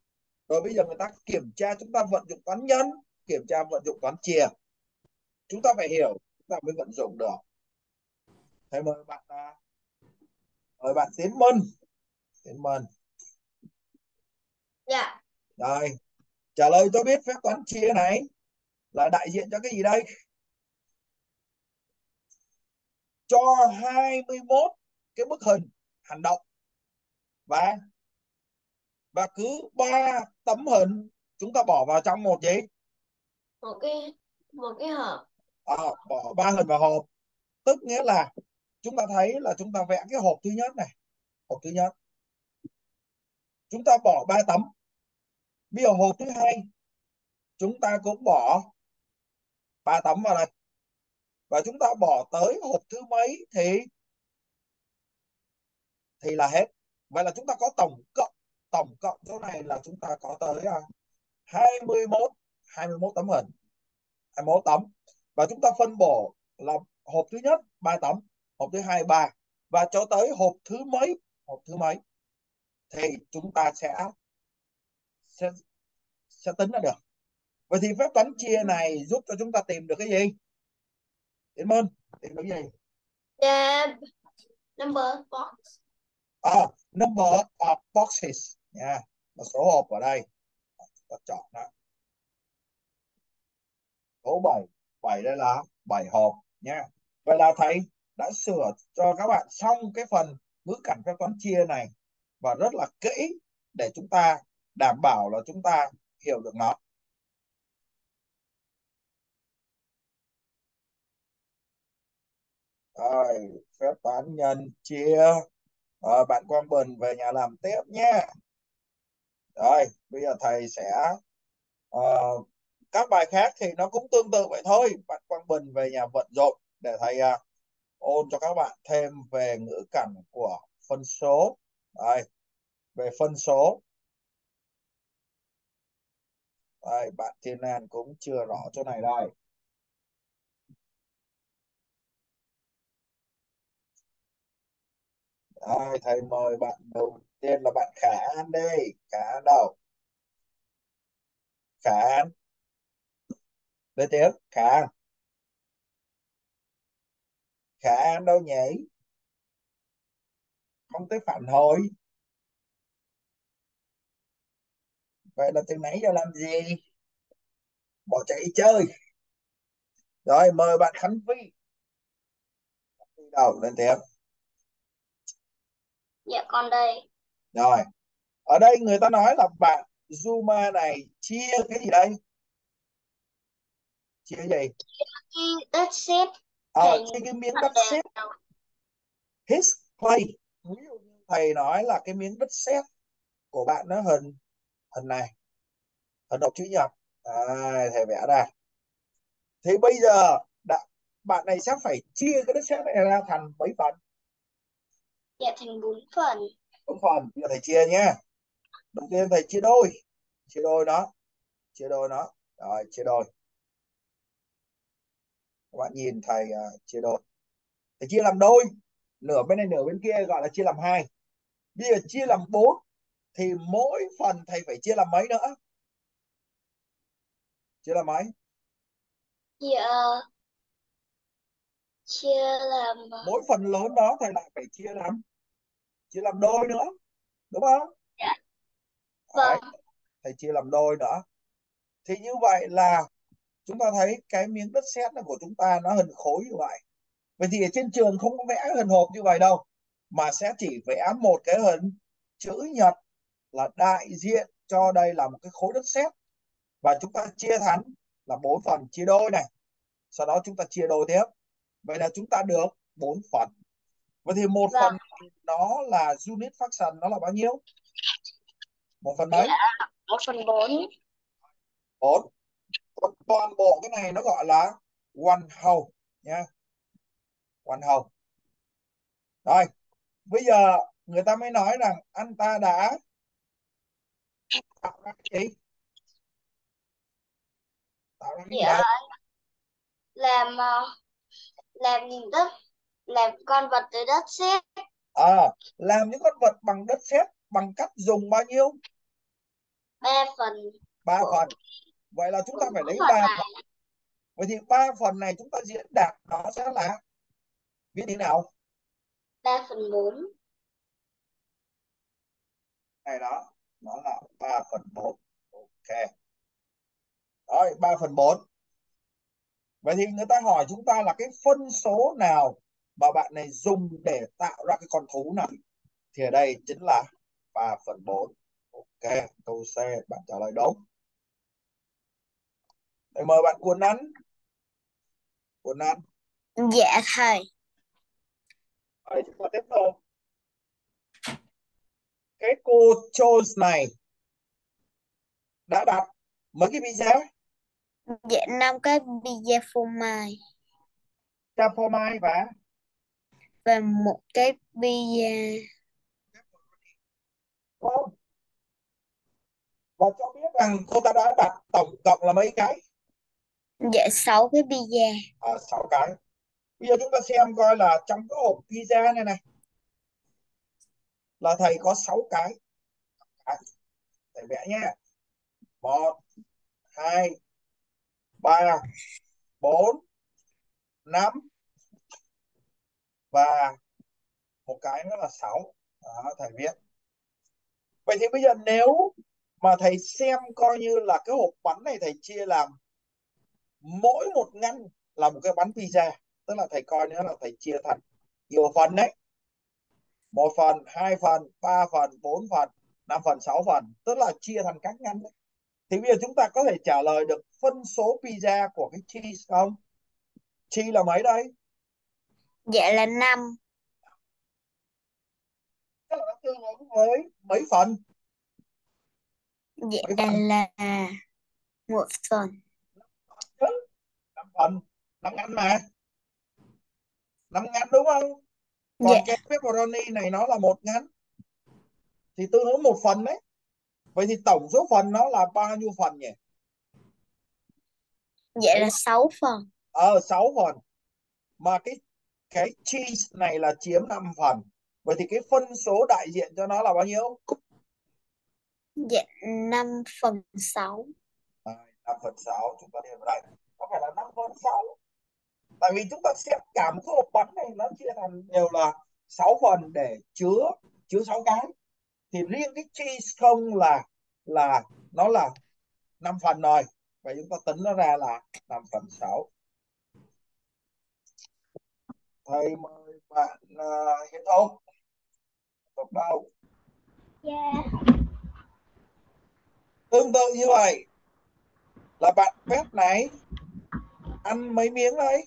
Rồi bây giờ người ta kiểm tra chúng ta vận dụng toán nhân kiểm tra vận dụng toán chia chúng ta phải hiểu chúng ta mới vận dụng được. Thầy mời bạn à, mời bạn Tiến Minh Tiến Minh Dạ. rồi trả lời tôi biết phép toán chia này là đại diện cho cái gì đây? Cho 21 cái bức hình hành động và và cứ ba tấm hình chúng ta bỏ vào trong một gì một cái một cái hộp. à, bỏ ba hình vào hộp. Tức nghĩa là chúng ta thấy là chúng ta vẽ cái hộp thứ nhất này. Hộp thứ nhất. Chúng ta bỏ ba tấm. Bây giờ hộp thứ hai chúng ta cũng bỏ ba tấm vào đây. Và chúng ta bỏ tới hộp thứ mấy thì thì là hết. Vậy là chúng ta có tổng cộng tổng cộng chỗ này là chúng ta có tới à, 21 21 tấm hình. 21 tấm. Và chúng ta phân bổ là hộp thứ nhất 3 tấm hộp thứ hai 3 và cho tới hộp thứ mấy? Hộp thứ mấy? Thì chúng ta sẽ sẽ sẽ tính ra được. Vậy thì phép toán chia này giúp cho chúng ta tìm được cái gì? Tiến Minh tìm được cái gì? Dạ. Number box. à, number of boxes. Nha là số hộp ở đây. Chúng ta chọn đó số 7 7 đây là 7 hộp nha. Vậy là thầy đã sửa cho các bạn xong cái phần ngữ cảnh phép toán chia này và rất là kỹ để chúng ta đảm bảo là chúng ta hiểu được nó. Rồi phép toán nhân chia. Rồi bạn Quang Bình về nhà làm tiếp nhé. Rồi bây giờ thầy sẽ uh, các bài khác thì nó cũng tương tự vậy thôi bạn Quang Bình về nhà vận dụng để thầy à, ôn cho các bạn thêm về ngữ cảnh của phân số đây về phân số đây bạn Thiên An cũng chưa rõ chỗ này đây Đây, thầy mời bạn đầu tiên là bạn Khả An đây. Khả An đâu? Khả An. Lên tiếng. Khả. Khả đâu nhỉ? Không tới phản hồi. Vậy là từ nãy giờ làm gì? Bỏ chạy chơi. Rồi, mời bạn Khánh Vy. Vy đâu? Lên tiếng. Dạ con đây. Rồi. Ở đây người ta nói là bạn Zuma này chia cái gì đây? Cái gì? Đất sét thành chia cái miếng đất sét his clay ví dụ như thầy nói là cái miếng đất sét của bạn nó hình hình này. Hình hộp chữ nhật. À, thầy vẽ ra. Thì bây giờ đã, bạn này sẽ phải chia cái đất sét này ra thành mấy phần? Dạ thành bốn phần. bốn phần. Bây giờ thầy chia nhé đầu tiên thầy chia đôi. Chia đôi nó. Chia đôi nó. Rồi chia đôi các bạn nhìn thầy uh, chia đôi. Thầy chia làm đôi nửa bên này nửa bên kia gọi là chia làm hai. Bây giờ chia làm bốn thì mỗi phần thầy phải chia làm mấy nữa? Chia làm mấy? Dạ chia làm mỗi phần lớn đó thầy lại phải chia làm chia làm đôi nữa đúng không? Dạ. Đấy, Vâng. thầy chia làm đôi nữa thì như vậy là chúng ta thấy cái miếng đất sét của chúng ta nó hình khối như vậy. Vậy thì ở trên trường không có vẽ hình hộp như vậy đâu mà sẽ chỉ vẽ một cái hình chữ nhật là đại diện cho đây là một cái khối đất sét. Và chúng ta chia thành là bốn phần chia đôi này sau đó chúng ta chia đôi tiếp. Vậy là chúng ta được bốn phần. Vậy thì một Vâng. phần nó là unit fraction nó là bao nhiêu? Một phần mấy? Một phần bốn. bốn còn toàn bộ cái này nó gọi là one whole nha. One whole rồi bây giờ người ta mới nói rằng anh ta đã tạo ra cái gì? Tạo ra cái gì Dạ. Làm ờ, làm đất làm con vật từ đất sét à làm những con vật bằng đất sét bằng cách dùng bao nhiêu? Ba phần ba phần vậy là chúng ta phải lấy ba phần. Vậy thì ba phần này chúng ta diễn đạt nó sẽ là viết thế nào? Ba phần bốn. này đó nó là 3 phần 4 ok. Rồi 3 phần 4 vậy thì người ta hỏi chúng ta là cái phân số nào mà bạn này dùng để tạo ra cái con thú này? Thì ở đây chính là 3 phần 4 ok câu C bạn trả lời đúng Để mời bạn Quân Anh Quân Anh Dạ thầy. Rồi, chúng ta tiếp tục. Cái cô Jones này đã đặt mấy cái pizza Dạ năm cái pizza phô mai cha phô mai và? Và một cái pizza không và cho biết rằng cô ta đã đặt tổng cộng là mấy cái dạ sáu cái pizza. à, 6 cái. Bây giờ chúng ta xem coi là trong cái hộp pizza này này. Là thầy có 6 cái. À, thầy vẽ nhé. Một hai ba bốn năm và một cái nữa là 6 đó, thầy viết. Vậy thì bây giờ nếu mà thầy xem coi như là cái hộp bánh này thầy chia làm mỗi một ngăn là một cái bánh pizza tức là thầy coi nữa là thầy chia thành nhiều phần đấy. Một phần hai phần ba phần bốn phần năm phần sáu phần tức là chia thành các ngăn đấy. Thì bây giờ chúng ta có thể trả lời được phân số pizza của cái cheese không? Cheese là mấy đây? Dạ là năm. tức là nó tương ứng với mấy phần? Dạ mấy phần? là một phần. Phần năm ngăn mà. Năm ngăn đúng không? Còn Dạ. cái pepperoni này nó là một ngăn thì tương ứng một phần đấy. Vậy thì tổng số phần nó là bao nhiêu phần nhỉ? Dạ là sáu phần. ờ 6 phần. Mà cái cái cheese này là chiếm 5 phần. Vậy thì cái phân số đại diện cho nó là bao nhiêu? Dạ năm phần sáu. Đây, 5 phần 6 chúng ta đây. có phải là 5 phần 6 tại vì chúng ta xem cả một cái hộp bánh này nó chia thành đều là 6 phần để chứa chứa 6 cái. Thì riêng cái cheese không là là nó là 5 phần rồi. Vậy chúng ta tính nó ra là 5 phần 6 thầy mời bạn uh, Hiến Thông. Tục đâu Dạ. tương tự như vậy. Là bạn Pet này ăn mấy miếng đấy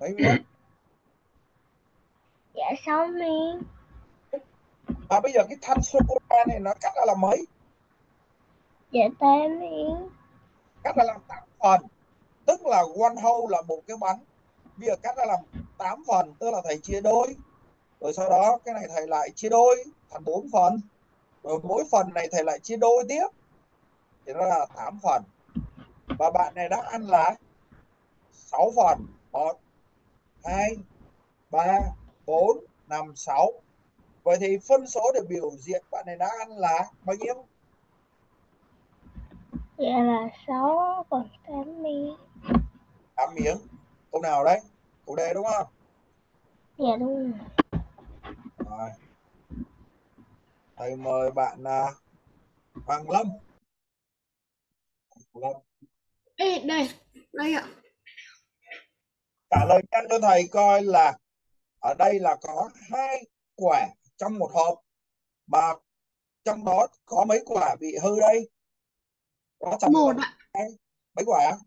mấy miếng. Dạ sáu miếng. và bây giờ cái thanh sô cô la này nó cắt ra làm mấy? Dạ tám miếng. cắt ra làm 8 phần. Tức là one whole là một cái bánh. Bây giờ cắt ra làm 8 phần tức là thầy chia đôi. Rồi sau đó cái này thầy lại chia đôi thành 4 phần. Rồi mỗi phần này thầy lại chia đôi tiếp. Thì nó là 8 phần và bạn này đã ăn là 6 phần 1 2 3 4 5 6 vậy thì phân số để biểu diễn bạn này đã ăn là bao nhiêu? Dạ là sáu phần tám miếng. 8 miếng. Câu nào đấy? Câu đề đúng không? Dạ đúng rồi. rồi. Thầy mời bạn uh, Hoàng Lâm. Lâm Ê, đây, đây ạ. trả lời nhanh cho thầy coi là ở đây là có hai quả trong một hộp mà trong đó có mấy quả bị hư đây có trong Một ạ, mấy quả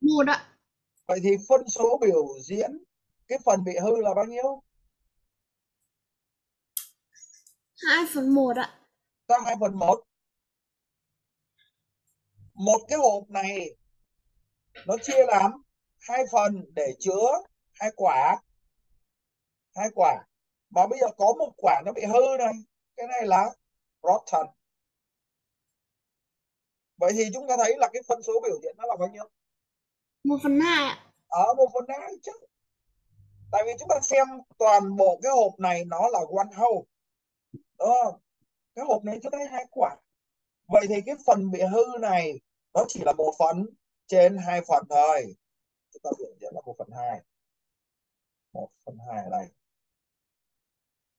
một ạ. vậy thì phân số biểu diễn cái phần bị hư là bao nhiêu Hai phần một ạ. sao hai phần một một cái hộp này nó chia làm hai phần để chứa hai quả. Hai quả. Mà bây giờ có một quả nó bị hư này. Cái này là rotten. Vậy thì chúng ta thấy là cái phân số biểu diễn nó là bao nhiêu? Một phần hai ạ. ở một phần hai chứ. Tại vì chúng ta xem toàn bộ cái hộp này nó là one whole đúng không? Cái hộp này chúng ta thấy hai quả. Vậy thì cái phần bị hư này nó chỉ là một phần trên hai phần thôi. Chúng ta biểu diễn là một phần hai. Một phần hai ở đây.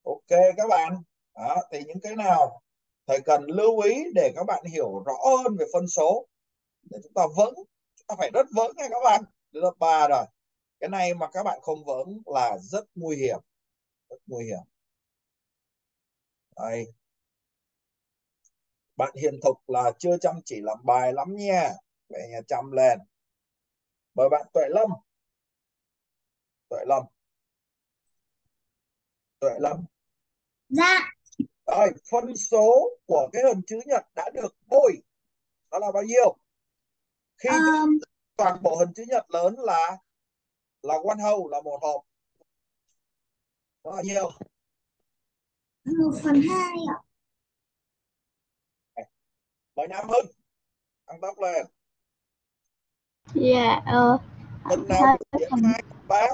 Ok các bạn. Đó, thì những cái nào thầy cần lưu ý để các bạn hiểu rõ hơn về phân số để chúng ta vững chúng ta phải rất vững nha các bạn. Lớp 3 rồi. Cái này mà các bạn không vững là rất nguy hiểm. Rất nguy hiểm. Đây. Bạn hiền thục là chưa chăm chỉ làm bài lắm nha về nhà chăm lên. Mời bạn tuệ lâm. Tuệ lâm. Tuệ lâm. Dạ. rồi phân số của cái hình chữ nhật đã được bôi. Đó là bao nhiêu? Khi Um, toàn bộ hình chữ nhật lớn là là one whole là một hộp. Là nhiêu? Một phần hai ạ. mời nam hưng. Tăng tốc lên Dạ, ờ, nào hai ba.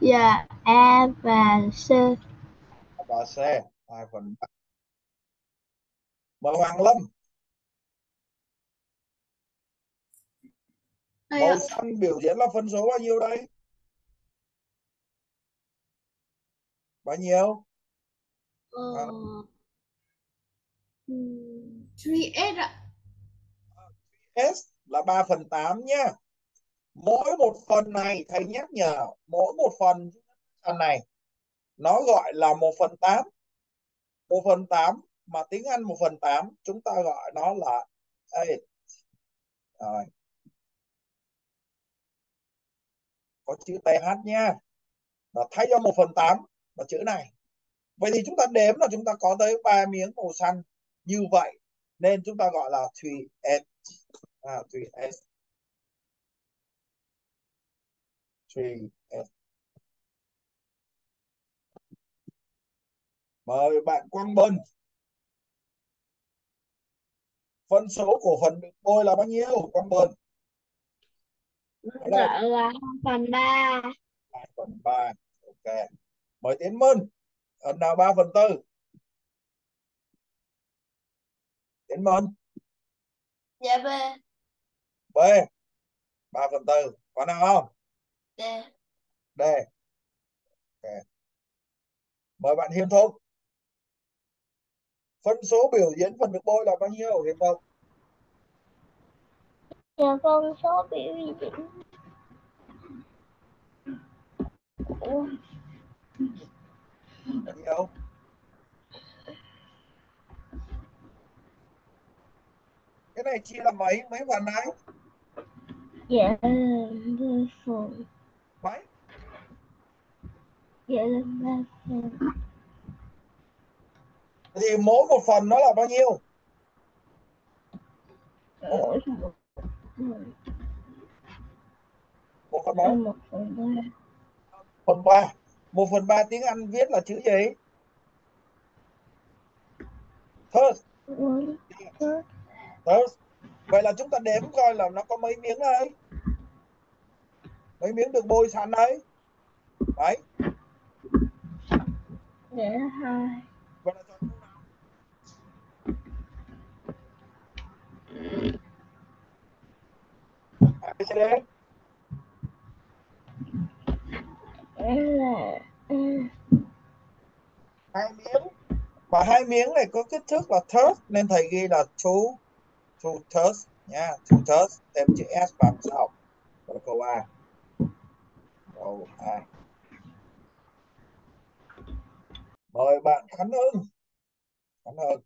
Dạ, A và C. và C hai phần ba. Mời hoàng lâm màu ạ. xanh biểu diễn là phân số bao nhiêu đây? Bao nhiêu? Ờ, ừm, 3S ạ. S là 3 phần 8 nhé Mỗi một phần này thầy nhắc nhở, mỗi một phần phần này nó gọi là 1 phần 8. 1 phần 8 mà tiếng Anh 1 phần 8 chúng ta gọi nó là 8. Rồi. Có chữ TH nha. Và thay cho 1 phần 8 là chữ này. Vậy thì chúng ta đếm là chúng ta có tới 3 miếng màu xanh như vậy. Nên chúng ta gọi là 3S. À, 3S. 3S. Mời bạn Quang Bân. Phân số của phần được bôi là bao nhiêu? Quang Bân. Dạ là 2 phần 3. 2 phần 3. Ok. Mời Tiến Minh. Phần nào 3 phần 4? Tiến Minh. Dạ B. B. 3 phần 4. Có nào không? D. D. Ok. Mời bạn Hiền Thục. Phân số biểu diễn phần được bôi là bao nhiêu Hiền Thục? Dạ con số biểu diễn. Bao nhiêu? Cái này chia là mấy? Mấy phần này? Dạ là 10 phần. Mấy? Dạ 3 phần. Thì mỗi một phần nó là bao nhiêu? Mỗi một phần. Một phần mấy? 1 phần 3. Phần 3. Một phần 3 tiếng Anh viết là chữ gì? Third. Third. Vậy là chúng ta đếm coi là nó có mấy miếng đây? Mấy miếng được bôi sẵn đấy? Đấy. Dạ là 2. Vậy là chọn câu nào? A, B, C, D. Dạ là A. hai miếng và hai miếng này có kích thước là third nên thầy ghi là two two thirds nha two thirds thêm chữ s vào sau câu a câu a mời bạn khánh hưng khánh hưng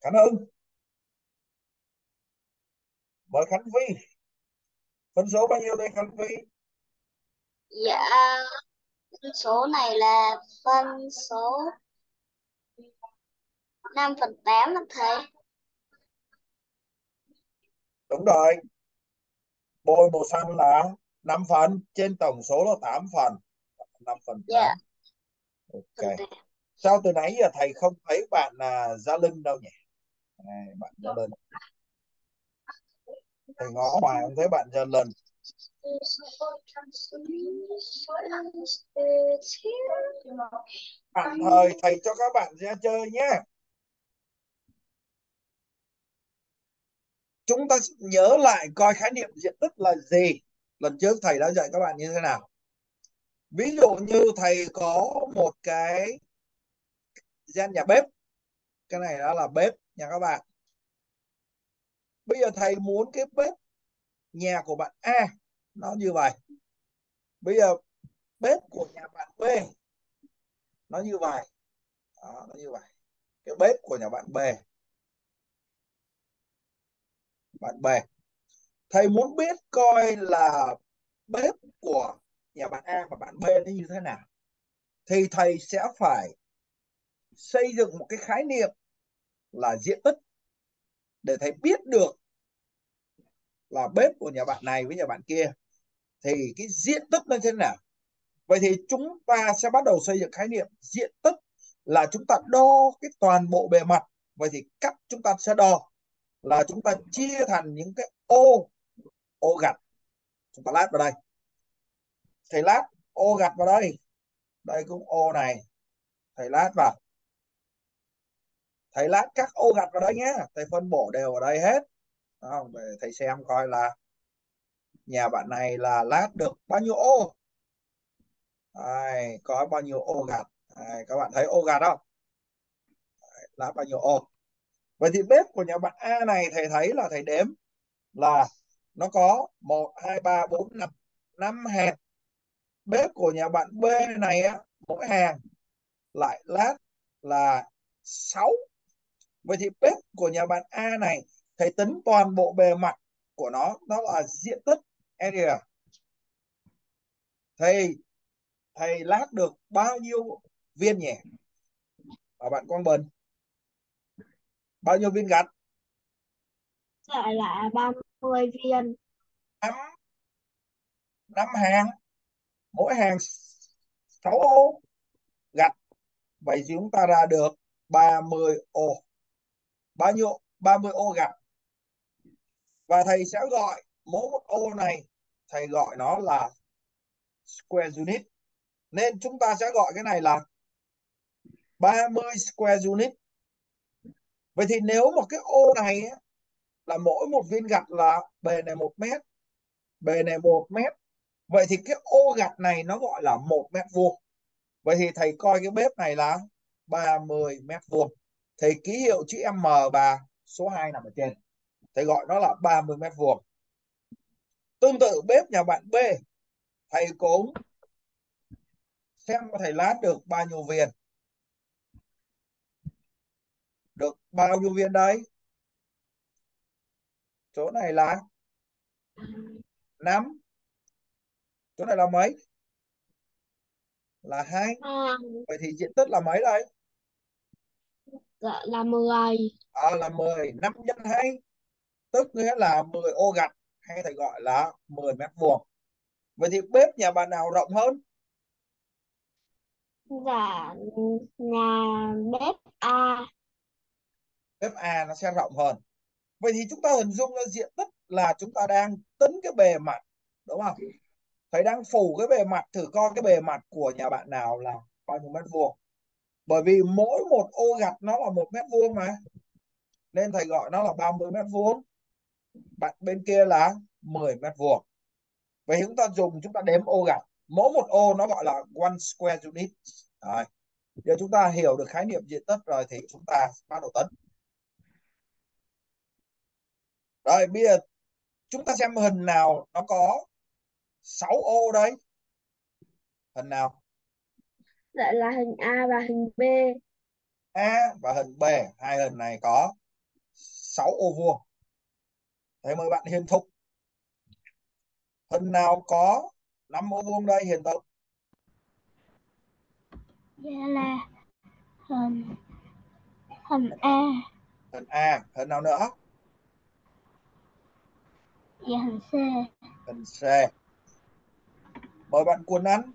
khánh hưng mời khánh vi phân số bao nhiêu đây khánh vi Dạ, phân số này là phân số 5 phần 8 là thầy. đúng rồi bôi màu xanh là 5 phần trên tổng số là 8 phần. 5 phần 8 Dạ, ok. Sao từ nãy giờ thầy không thấy bạn là Gia Linh đâu nhỉ? Này, bạn Gia Linh. Thầy ngó hoài không thấy bạn Gia Linh. Tạm thời thầy cho các bạn ra chơi nhé chúng ta nhớ lại coi khái niệm diện tích là gì. Lần trước thầy đã dạy các bạn như thế nào. Ví dụ như thầy có một cái gian nhà bếp. Cái này đó là bếp nha các bạn. Bây giờ thầy muốn cái bếp nhà của bạn A nó như vậy. Bây giờ bếp của nhà bạn B nó như vậy. Đó, nó như vậy. Cái bếp của nhà bạn B bạn bè, thầy muốn biết coi là bếp của nhà bạn A và bạn B nó như thế nào thì thầy sẽ phải xây dựng một cái khái niệm là diện tích để thầy biết được là bếp của nhà bạn này với nhà bạn kia. Thì cái diện tích nó thế nào? Vậy thì chúng ta sẽ bắt đầu xây dựng khái niệm diện tích là chúng ta đo cái toàn bộ bề mặt. Vậy thì cách chúng ta sẽ đo là chúng ta chia thành những cái ô ô gạch. Chúng ta lát vào đây. Thầy lát ô gạch vào đây. Đây cũng ô này. Thầy lát vào. Thầy lát các ô gạch vào đây nhé. Thầy phân bổ đều ở đây hết. Không để thầy xem coi là nhà bạn này là lát được bao nhiêu ô. Đây, có bao nhiêu ô gạch. Đây, các bạn thấy ô gạch không? Đây, lát bao nhiêu ô? Vậy thì bếp của nhà bạn A này, thầy thấy là thầy đếm là nó có 1 2 3 4 5 5 hàng. Bếp của nhà bạn B này á, mỗi hàng lại lát là 6 vậy thì bếp của nhà bạn A này, thầy tính toàn bộ bề mặt của nó nó là diện tích area. Thầy thầy lát được bao nhiêu viên nhỉ? Ở bạn Quang Bình bao nhiêu viên gạch? Lại là 30 viên. năm. Năm hàng. Mỗi hàng 6 ô. Gạch. Vậy thì chúng ta ra được 30 ô. Bao nhiêu? 30 ô gạch. Và thầy sẽ gọi mỗi một ô này thầy gọi nó là square unit. Nên chúng ta sẽ gọi cái này là 30 square unit vậy thì nếu một cái ô này á, là mỗi một viên gạch là bề này một mét bề này một mét vậy thì cái ô gạch này nó gọi là một mét vuông. Vậy thì thầy coi cái bếp này là 30 mét vuông. Thầy ký hiệu chữ M và số 2 nằm ở trên. Thầy gọi nó là 30 mét vuông. Tương tự bếp nhà bạn B thầy cũng xem thầy lát được bao nhiêu viên được bao nhiêu viên đây chỗ này là 5 chỗ này là mấy? Là hai. À, vậy thì diện tích là mấy đây? Dạ là 10. à, là 10 5 nhân 2 tức nghĩa là 10 ô gạch hay thầy gọi là 10 mét vuông. Vậy thì bếp nhà bạn nào rộng hơn? Dạ nhà bếp A bếp A nó sẽ rộng hơn. Vậy thì chúng ta hình dung ra diện tích là chúng ta đang tính cái bề mặt, đúng không? Thầy đang phủ cái bề mặt, thử coi cái bề mặt của nhà bạn nào là bao nhiêu mét vuông. Bởi vì mỗi một ô gạch nó là một mét vuông mà, nên thầy gọi nó là 30 mét vuông. Bạn bên kia là 10 mét vuông. Vậy chúng ta dùng, chúng ta đếm ô gạch. Mỗi một ô nó gọi là one square unit. Rồi, giờ chúng ta hiểu được khái niệm diện tích rồi thì chúng ta bắt đầu tính rồi bây giờ chúng ta xem hình nào nó có 6 ô đây. Hình nào? Lại là hình A và hình B. A và hình B. Hai hình này có 6 ô vuông. Thế mời bạn Hiền Thục. Hình nào có 5 ô vuông đây Hiền Thục? Dạ là hình hình A. hình A. Hình nào nữa Dạ hình C. hình C mời bạn Quân Anh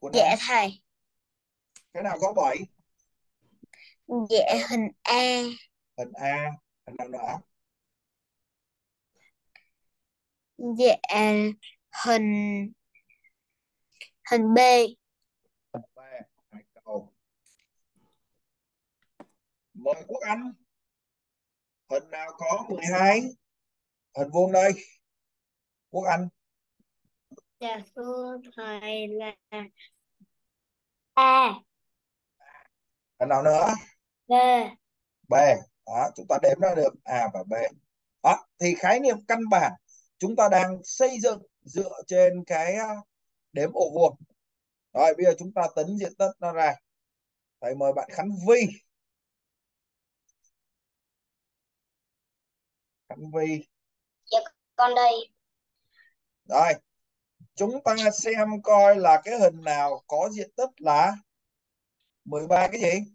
Quân Dạ Anh thầy, cái nào có 7 dạ hình A, hình A. Hình nào nữa? Dạ hình hình B, hình B. Hai câu. Mời Quốc Anh hình nào có 12 hình vuông đây. Quốc Anh. Dạ thưa thầy là A, hình nào nữa? B, B. Đó chúng ta đếm ra được A và B. Đó thì khái niệm căn bản chúng ta đang xây dựng dựa trên cái à, đếm ổ vuông. Rồi bây giờ chúng ta tính diện tích nó ra. Thầy mời bạn Khánh Vi Khánh Vi. Con đây, rồi chúng ta xem coi là cái hình nào có diện tích là 13 cái gì?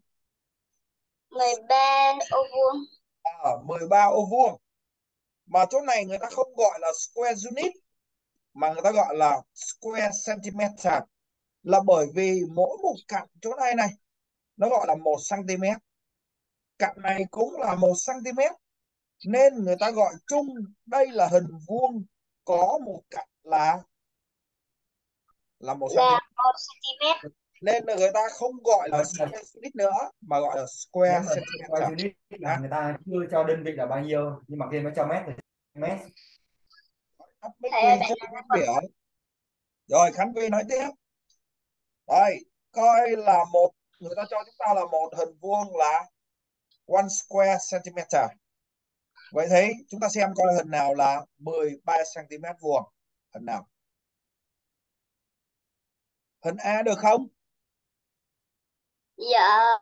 13 ô vuông, à, 13 ô vuông. Mà chỗ này người ta không gọi là square unit mà người ta gọi là square centimeter. Là bởi vì mỗi một cạnh chỗ này này nó gọi là một cm cạnh này cũng là một cm nên người ta gọi chung đây là hình vuông có một cạnh là là một cm là 1 cm, nên là người ta không gọi là square unit nữa mà gọi là square centimeter. là người ta chưa cho đơn vị là bao nhiêu nhưng mà khi mới cho mét thì mét. Rồi Khánh Vi nói tiếp. Đây coi là một người ta cho chúng ta là một hình vuông là one square centimeter vậy thì chúng ta xem coi hình nào là 13 cm vuông. Hình nào? Hình A được không? Dạ.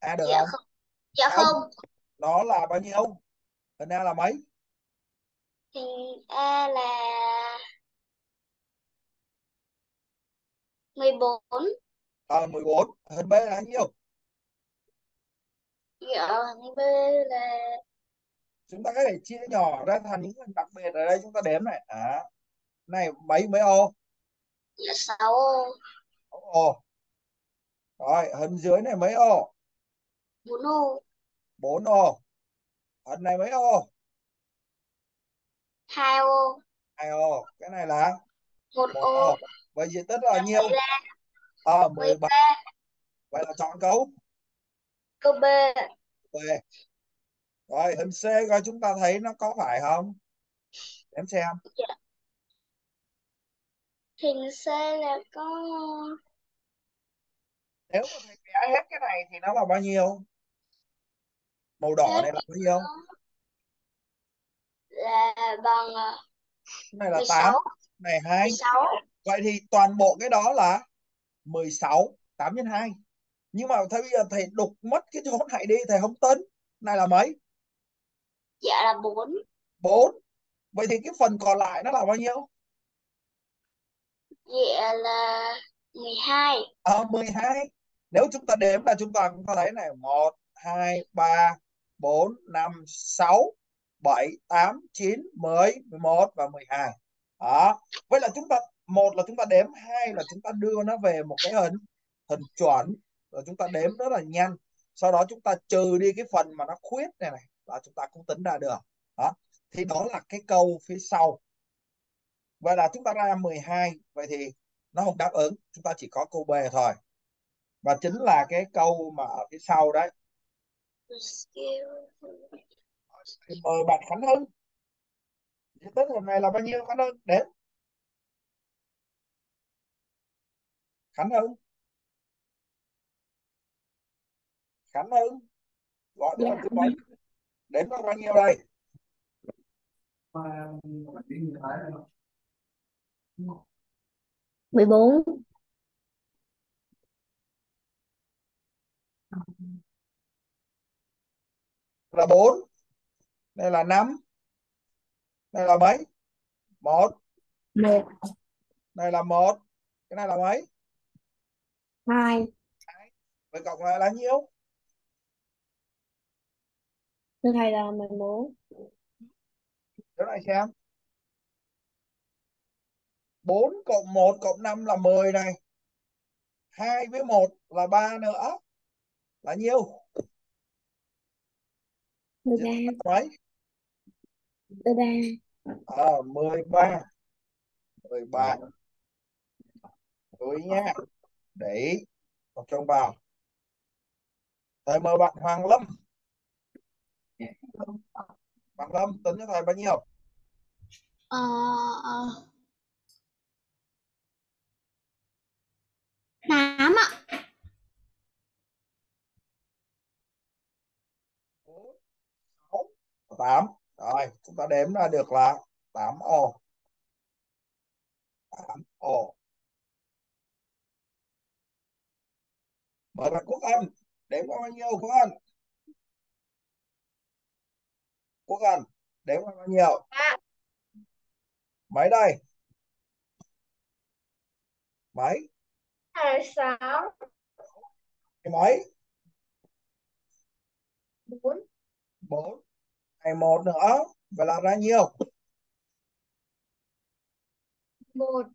A được dạ không? không, dạ Không. không, nó là bao nhiêu? Hình A là mấy? Hình A là 14, à, 14 hình B là bao nhiêu dạ là chúng ta có thể chia nhỏ ra thành những hình đặc biệt ở đây chúng ta đếm này. À này mấy mấy ô? Dạ 6 ô, Sáu ô. Rồi hình dưới này mấy ô? 4 ô, 4 ô. Hình này mấy ô? 2 ô, hai ô. Cái này là? 1 một ô, vậy diện tích là nhiêu? 13, ờ 13 13, vậy là chọn câu câu B, B. Rồi hình C coi chúng ta thấy nó có phải không? Đếm xem. Hình C là có nếu mà thầy vẽ hết cái này thì nó là bao nhiêu? Màu đỏ hết này là bao nhiêu? Là bằng ờ, cái này là 8 16, này 2 16, vậy thì toàn bộ cái đó là 16 8 nhân 2 nhưng mà thôi bây giờ thầy đục mất cái chỗ này đi thầy không tính này là mấy? Dạ là 4, 4 vậy thì cái phần còn lại nó là bao nhiêu? Dạ là 12, ờ 12 nếu chúng ta đếm là chúng ta cũng thấy này 1 2 3 4 5 6 7 8 9 10 11 và 12 đó. Vậy là chúng ta một là chúng ta đếm hai là chúng ta đưa nó về một cái hình hình chuẩn rồi chúng ta đếm rất là nhanh. Sau đó chúng ta trừ đi cái phần mà nó khuyết này này là chúng ta cũng tính ra được. Đó. Thì đó là cái câu phía sau. Vậy là chúng ta ra 12 vậy thì nó không đáp ứng chúng ta chỉ có câu B thôi. Và chính là cái câu mà ở phía sau đấy. Thì mời bạn Khánh Hưng. Diện tích lần này là bao nhiêu Khánh Hưng? Đếm. Khánh Hưng Khánh Hưng gọi mình thứ mấy đếm nó bao nhiêu đây? Mười bốn. Là 4 đây là 5 đây là mấy? Một. Một. Đây là một. Cái này là mấy? Hai. Vậy cộng lại là nhiêu thứ hai là mười bốn. Chỗ này xem. 4 cộng 1 cộng 5 là 10 này. 2 với 1 là 3 nữa. Là nhiêu? Mười Diện ba. Tích mấy? Mười ba. Ờ, 13 13 chú ý nha. Để tập trung vào thầy mời bạn Hoàng Lâm Hoàng Lâm tính cho thầy bao nhiêu? Ờ ờ, tám ạ. 6 8 rồi chúng ta đếm ra được là 8 ô. 8 ô. Mời bạn Quốc Anh đếm có bao nhiêu Quốc Anh Quốc Anh đếm bao nhiêu? Mấy đây. Mấy sáu. Mấy bốn. 4 này một nữa. Vậy là ra nhiêu? Một.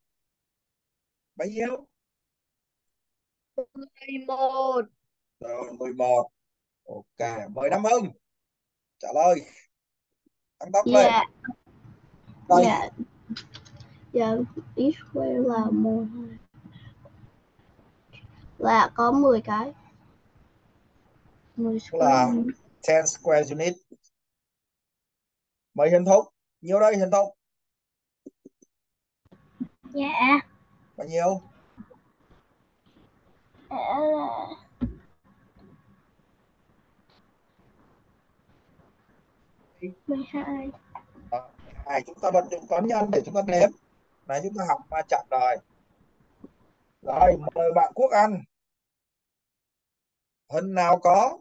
Bao nhiêu? Mười một. Rồi 11 ok mời Nam Hưng trả lời tăng tốc lên. Dạ đây. Dạ. Dạ square là một là có 10 cái. 10 tức là square. 10 square unit. Mời Hiền Thục nhiêu đây Hiền Thục dạ. Bao nhiêu? Là mười hai. Này chúng ta vận dụng toán nhân để chúng ta đếm này chúng ta học ma trận rồi. Rồi mời bạn Quốc Anh. Hình nào có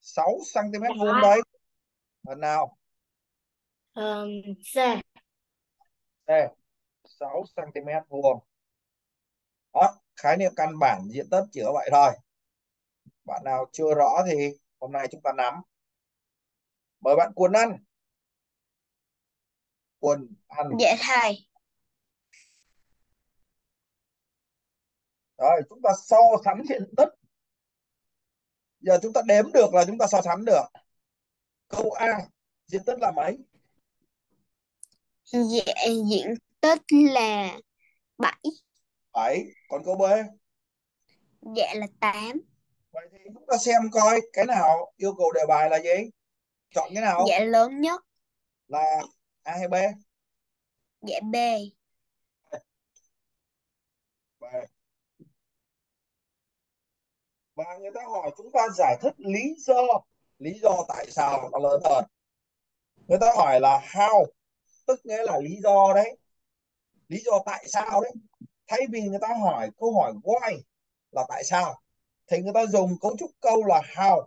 6 cm vuông đây? Hình nào? Um, C. Đây 6 cm vuông. Đó khái niệm căn bản diện tích chỉ có vậy thôi. Bạn nào chưa rõ thì hôm nay chúng ta nắm mời bạn Quân Ăn. Quân Ăn. Dạ thầy rồi chúng ta so sánh diện tích giờ chúng ta đếm được là chúng ta so sánh được. Câu A diện tích là mấy? Dạ diện tích là bảy. 7 còn câu B? Dạ là tám. Vậy thì chúng ta xem coi cái nào yêu cầu đề bài là gì chọn cái nào? Dạ lớn nhất. Là A hay B? Dạ B. B và người ta hỏi chúng ta giải thích lý do. Lý do tại sao nó lớn hơn? Người ta hỏi là how tức nghĩa là lý do đấy. Lý do tại sao đấy. Thay vì người ta hỏi câu hỏi why là tại sao thì người ta dùng cấu trúc câu là how.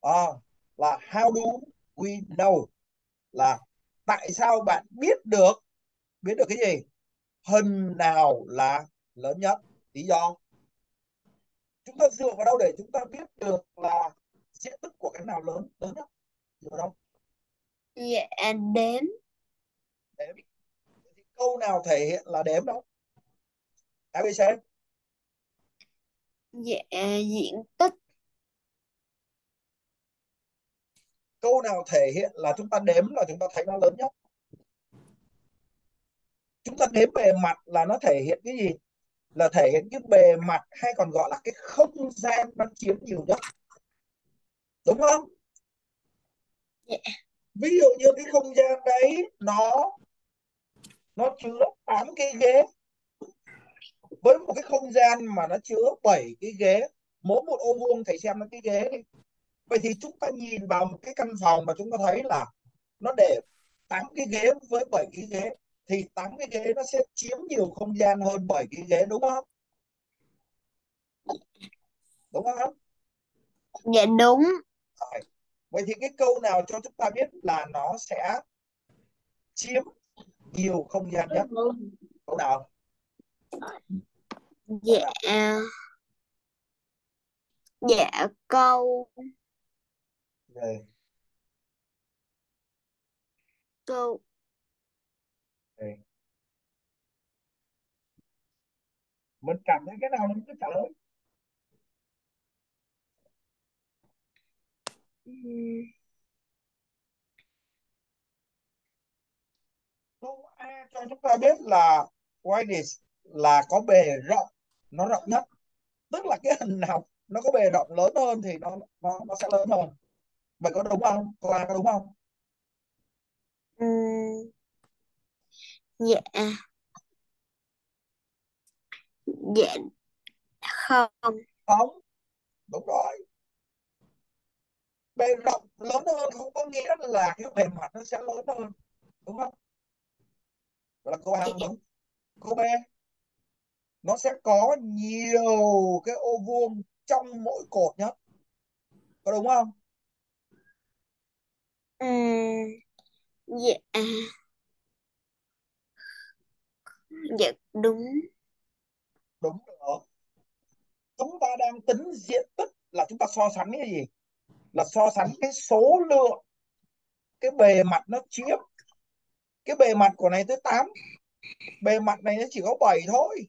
À, là how do we know? Là tại sao bạn biết được? Biết được cái gì? Hình nào là lớn nhất? Lý do? Chúng ta dựa vào đâu để chúng ta biết được là diện tích của cái nào lớn lớn nhất? Dựa vào đâu? Dạ đếm. Đếm. Thì câu nào thể hiện là đếm đâu ABC dạ diện tích câu nào thể hiện là chúng ta đếm là chúng ta thấy nó lớn nhất? Chúng ta đếm bề mặt là nó thể hiện cái gì? Là thể hiện cái bề mặt hay còn gọi là cái không gian nó chiếm nhiều nhất? Đúng không? Dạ. ví dụ như cái không gian đấy nó nó chứa 8 cái ghế. Với một cái không gian mà nó chứa 7 cái ghế mỗi một ô vuông thầy xem nó cái ghế vậy thì chúng ta nhìn vào một cái căn phòng mà chúng ta thấy là nó để 8 cái ghế với 7 cái ghế thì 8 cái ghế nó sẽ chiếm nhiều không gian hơn 7 cái ghế đúng không đúng không Dạ đúng. Rồi. vậy thì cái câu nào cho chúng ta biết là nó sẽ chiếm nhiều không gian nhất câu nào Dạ. Dạ câu Rồi. câu Rồi. mình cảm thấy cái nào mình cứ trả lời câu A cho chúng ta biết là widest là có bề rộng nó rộng nhất tức là cái hình nào nó có bề rộng lớn hơn thì nó nó nó sẽ lớn hơn vậy có đúng không? Câu A có đúng không? Dạ. Dạ không. Không. Đúng rồi. Bề rộng lớn hơn không có nghĩa là cái bề mặt nó sẽ lớn hơn đúng không? Vậy là câu A không đúng. Câu B nó sẽ có nhiều cái ô vuông trong mỗi cột nhất có đúng không Ừm, dạ. Dạ đúng. Đúng rồi. Chúng ta đang tính diện tích là chúng ta so sánh cái gì? Là so sánh cái số lượng cái bề mặt nó chiếm. Cái bề mặt của này tới 8 bề mặt này nó chỉ có 7 thôi.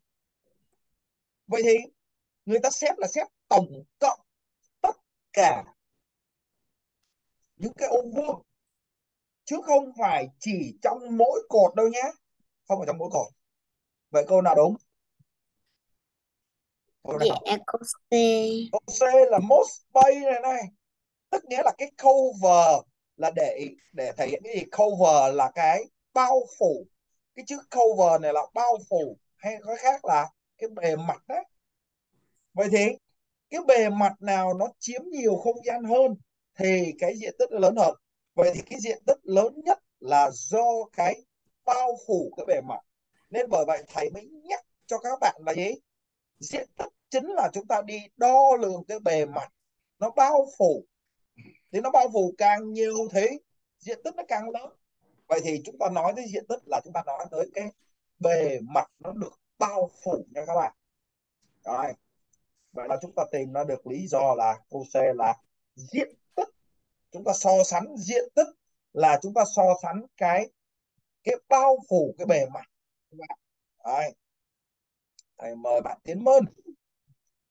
Vậy thì người ta xếp là xếp tổng cộng tất cả những cái ô vuông chứ không phải chỉ trong mỗi cột đâu nhé không phải trong mỗi cột. Vậy câu nào đúng? Câu nào dạ câu C. Câu C là most space này này. Tức nghĩa là cái cover là để để thể hiện cái gì? Cover là cái bao phủ. Cái chữ cover này là bao phủ hay nói khác là cái bề mặt đấy. Vậy thì cái bề mặt nào nó chiếm nhiều không gian hơn thì cái diện tích nó lớn hơn. Vậy thì cái diện tích lớn nhất là do cái bao phủ cái bề mặt. Nên bởi vậy thầy mới nhắc cho các bạn là gì? Diện tích chính là chúng ta đi đo lường cái bề mặt. Nó bao phủ. Thì nó bao phủ càng nhiều thì diện tích nó càng lớn. Vậy thì chúng ta nói tới diện tích là chúng ta nói tới cái bề mặt nó được bao phủ nha các bạn. Rồi. Vậy là chúng ta tìm ra được lý do là câu C là diện chúng ta so sánh diện tích là chúng ta so sánh cái cái bao phủ cái bề mặt. Rồi thầy mời bạn Tiến Mơn.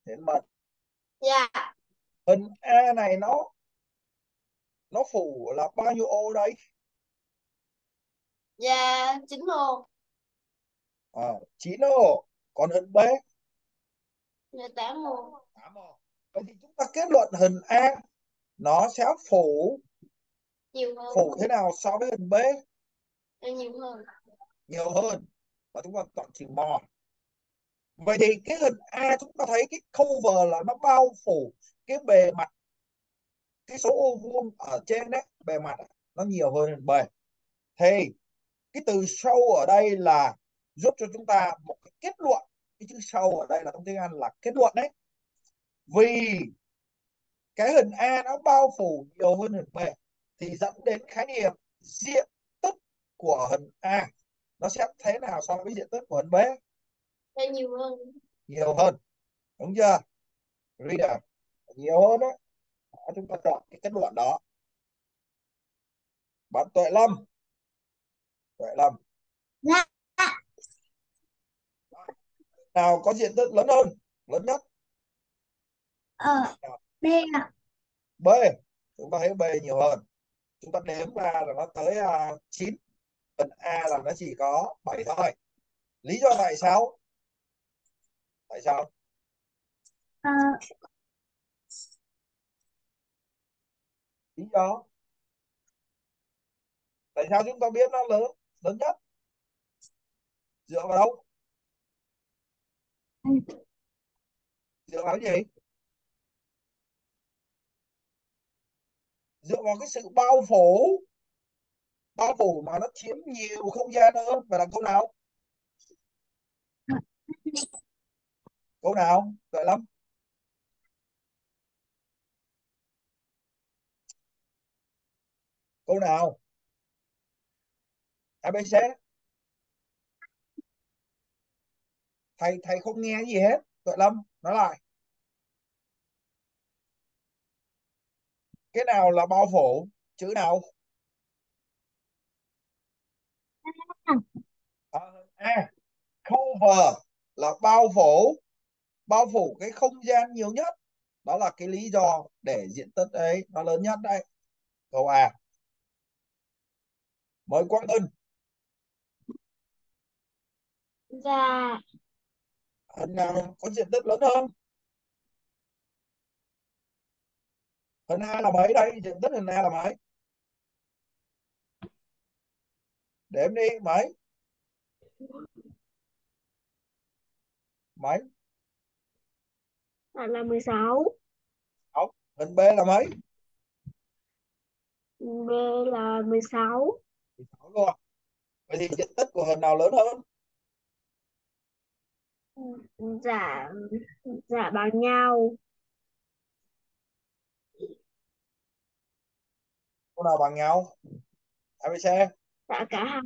Tiến Mơn. Dạ, hình A này nó nó phủ là bao nhiêu ô đây? Dạ, chín ô, à, 9 ô. Còn hình B? Dạ, tám ô, 8 ô. Vậy thì chúng ta kết luận hình A nó sẽ phủ nhiều hơn, phủ thế nào so với hình B? Nhiều hơn. nhiều hơn. Và chúng ta chọn chữ mò. Vậy thì cái hình A chúng ta thấy cái cover là nó bao phủ cái bề mặt cái số ô vuông ở trên đấy bề mặt nó nhiều hơn hình B. Thì cái từ show ở đây là giúp cho chúng ta một cái kết luận. Cái chữ show ở đây là trong tiếng Anh là kết luận đấy. Vì cái hình A nó bao phủ nhiều hơn hình B thì dẫn đến khái niệm diện tích của hình A nó sẽ thế nào so với diện tích của hình B? Dạ, nhiều hơn. nhiều hơn. Đúng chưa? Reader nhiều hơn đó Đó, chúng ta chọn cái kết luận đó. Bạn Tuệ Lâm. Tuệ Lâm. Dạ. nào có diện tích lớn hơn lớn nhất? Ờ, B ạ. B chúng ta thấy B nhiều hơn. Chúng ta đếm ra là nó tới uh, 9 phần A là nó chỉ có 7 thôi. Lý do tại sao? Tại sao? Ờ, lý do. Tại sao chúng ta biết nó lớn lớn nhất? Dựa vào đâu? Dựa vào cái gì dựa vào cái sự bao phủ bao phủ mà nó chiếm nhiều không gian hơn. Và là câu nào? Câu nào? Đợi lắm. Câu nào? Abc thầy thầy không nghe gì hết. Đợi lâm nói lại. Cái nào là bao phủ? Chữ nào? À, à cover là bao phủ. Bao phủ cái không gian nhiều nhất. Đó là cái lý do để diện tích ấy nó lớn nhất đấy. Câu A. Mời Quang Ân Dạ. Hình nào? Có diện tích lớn hơn hình A là mấy đây diện tích hình A là mấy đếm đi mấy mấy là là 16 Không. hình B là mấy? B là 16 16 luôn. Vậy thì diện tích của hình nào lớn hơn? Dạ Dạ bằng nhau câu nào bằng nhau? ABC Dạ cả hai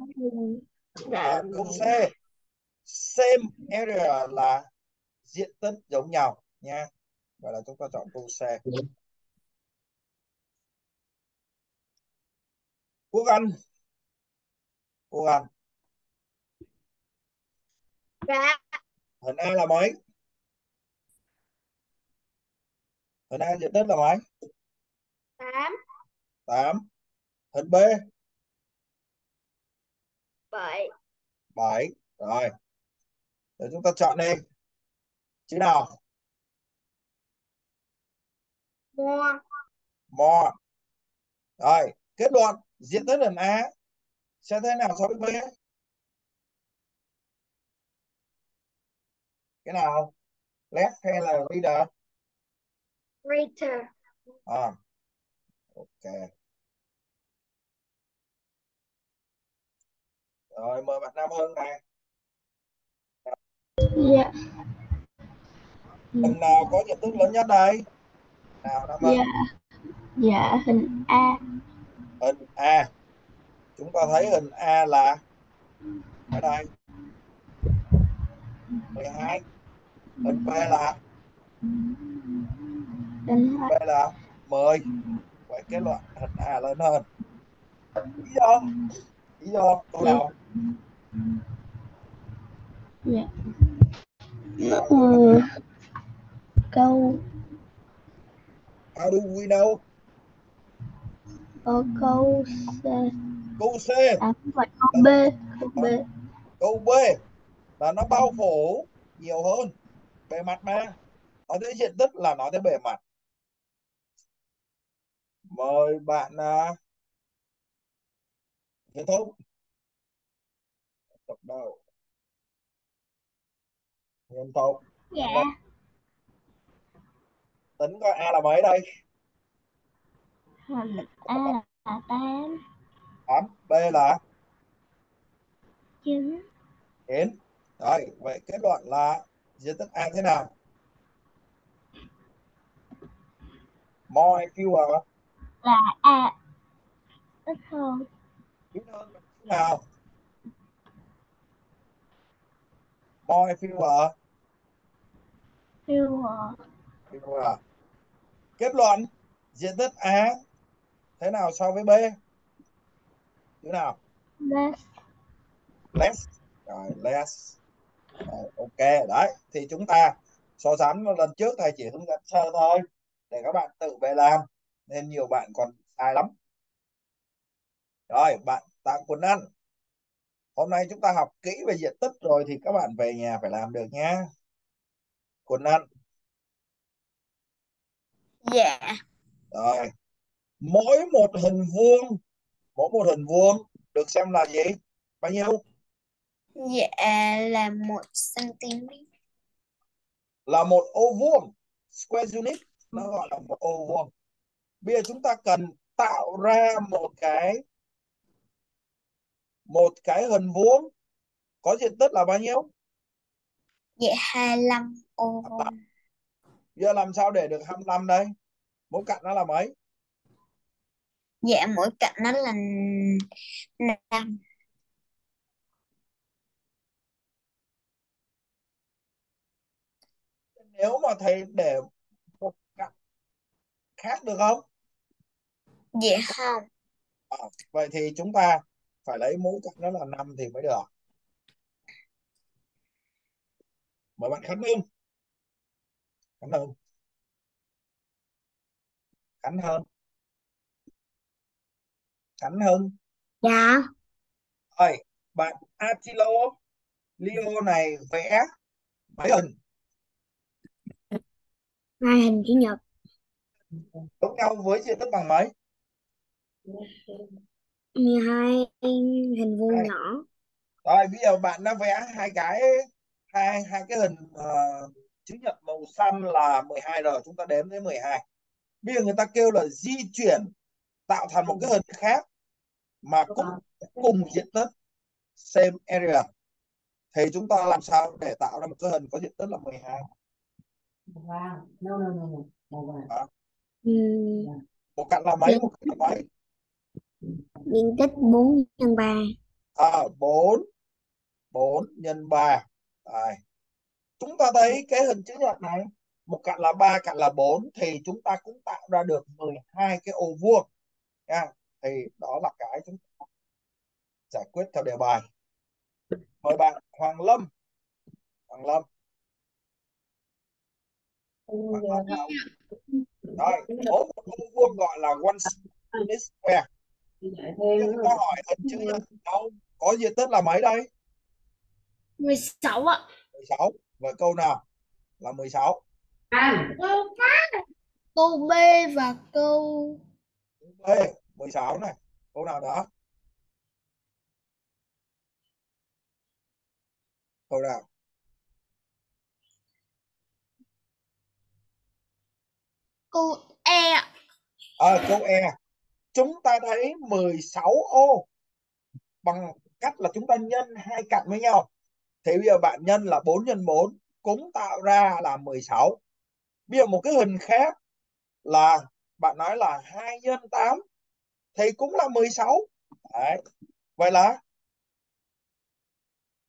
Dạ. À, C. Same area là diện tích giống nhau nha. Vậy là chúng ta chọn câu C. Quốc Anh. Quốc Anh. Dạ. Hình A là mấy? Hình A diện tích là mấy? 8 8 hình B. 7 7 rồi. Để chúng ta chọn đi chữ nào? Mua more. Rồi kết luận diện tích hình A sẽ thế nào so với B? Cái nào? Left hay là reader. Greater à ok. Rồi mời bạn Nam Hưng này. Dạ. hình nào có diện tích lớn nhất đây? Nào Nam Hưng. Dạ. Dạ hình A. hình A. Chúng ta thấy hình A là ở đây. 12 hình B là? Hình B là 10 vậy kết luận hình A lớn hơn lý do lý do câu nào Dạ. Ừ. Câu how do we know ở câu C. câu C À không phải câu B. Câu B. câu B là nó bao phủ nhiều hơn bề mặt mà nói tới diện tích là nói tới bề mặt mời bạn à, Hiền Thông tập đầu Hiền Thông Dạ. tính coi A là mấy đây? Hình A là 8. 8 B là? 9. 9 rồi vậy kết luận là diện tích A thế nào? Hay fewer Là A. Ít hơn. ít hơn nào? More fewer Fewer. fewer kết luận diện tích A thế nào so với B? Chữ nào? Less. less. Rồi less. Rồi, ok đấy. Thì chúng ta so sánh lần trước thầy chỉ hướng dẫn sơ thôi để các bạn tự về làm nên nhiều bạn còn sai lắm. Rồi bạn Tạ Quỳnh Anh. Hôm nay chúng ta học kỹ về diện tích rồi thì các bạn về nhà phải làm được nhá Quỳnh Anh. Dạ. Rồi mỗi một hình vuông mỗi một hình vuông được xem là gì? Bao nhiêu? Dạ là 1 cm. là một ô vuông square unit nó gọi là một ô vuông bây giờ chúng ta cần tạo ra một cái một cái hình vuông có diện tích là bao nhiêu? Dạ 25 ô vuông. giờ làm sao để được 25 đây? Mỗi cạnh nó là mấy? Dạ mỗi cạnh nó là 5. nếu mà thầy để một cạnh khác được không Dạ không. à, vậy thì chúng ta phải lấy mỗi cạnh nó là 5 thì mới được mời bạn Khánh Hưng Khánh Hưng Khánh Hưng Khánh Hưng Dạ. Rồi, bạn Atilo Leo này vẽ mấy hình Hai hình chữ nhật. giống nhau với diện tích bằng mấy? Hai hình vuông nhỏ. Rồi, bây giờ bạn đã vẽ hai cái hai hai cái hình ờ, chữ nhật màu xanh là 12 rồi, chúng ta đếm tới 12. Bây giờ người ta kêu là di chuyển tạo thành một cái hình khác mà cũng cùng diện tích same area. Thì chúng ta làm sao để tạo ra một cái hình có diện tích là 12? Màu vàng. No, no, no, no. Màu vàng. Ừm, Một cạnh là mấy, một cạnh là mấy? Diện tích 4 nhân 3. À, 4 4 nhân 3 Rồi. Chúng ta thấy cái hình chữ nhật này một cạnh là 3 cạnh là 4 thì chúng ta cũng tạo ra được 12 cái ô vuông nha. Thì đó là cái chúng ta giải quyết theo đề bài. Mời bạn Hoàng Lâm. Hoàng Lâm. Hoàng Lâm nào? Rồi, mỗi một ô vuông gọi là one square. Thêm ta hỏi chữ nhật đâu có diện tích là mấy đây? 16 ạ 16. Vậy câu nào là 16? Anh. câu B và câu B 16 này. Câu nào đó? Câu nào? câu E ạ À, câu E. Chúng ta thấy 16 ô, bằng cách là chúng ta nhân hai cạnh với nhau. Thì bây giờ bạn nhân là 4 nhân 4 cũng tạo ra là 16. Bây giờ một cái hình khác là bạn nói là 2 nhân 8 thì cũng là 16. Đấy. Vậy là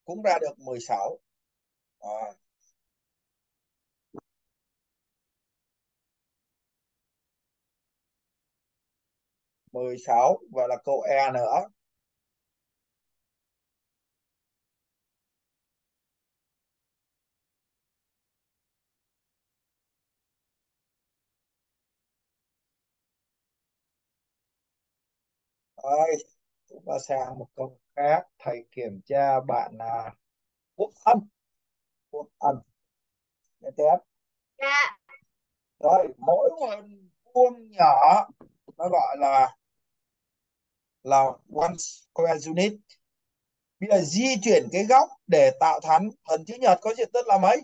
cũng ra được 16. À. mười sáu và là câu E nữa Rồi, chúng ta sang một câu khác. Thầy kiểm tra bạn là Quốc Ân. Quốc Ân. Để tiếp. Dạ. rồi mỗi hình vuông nhỏ nó gọi là là one square unit. Bây giờ di chuyển cái góc để tạo thành hình chữ nhật có diện tích là mấy?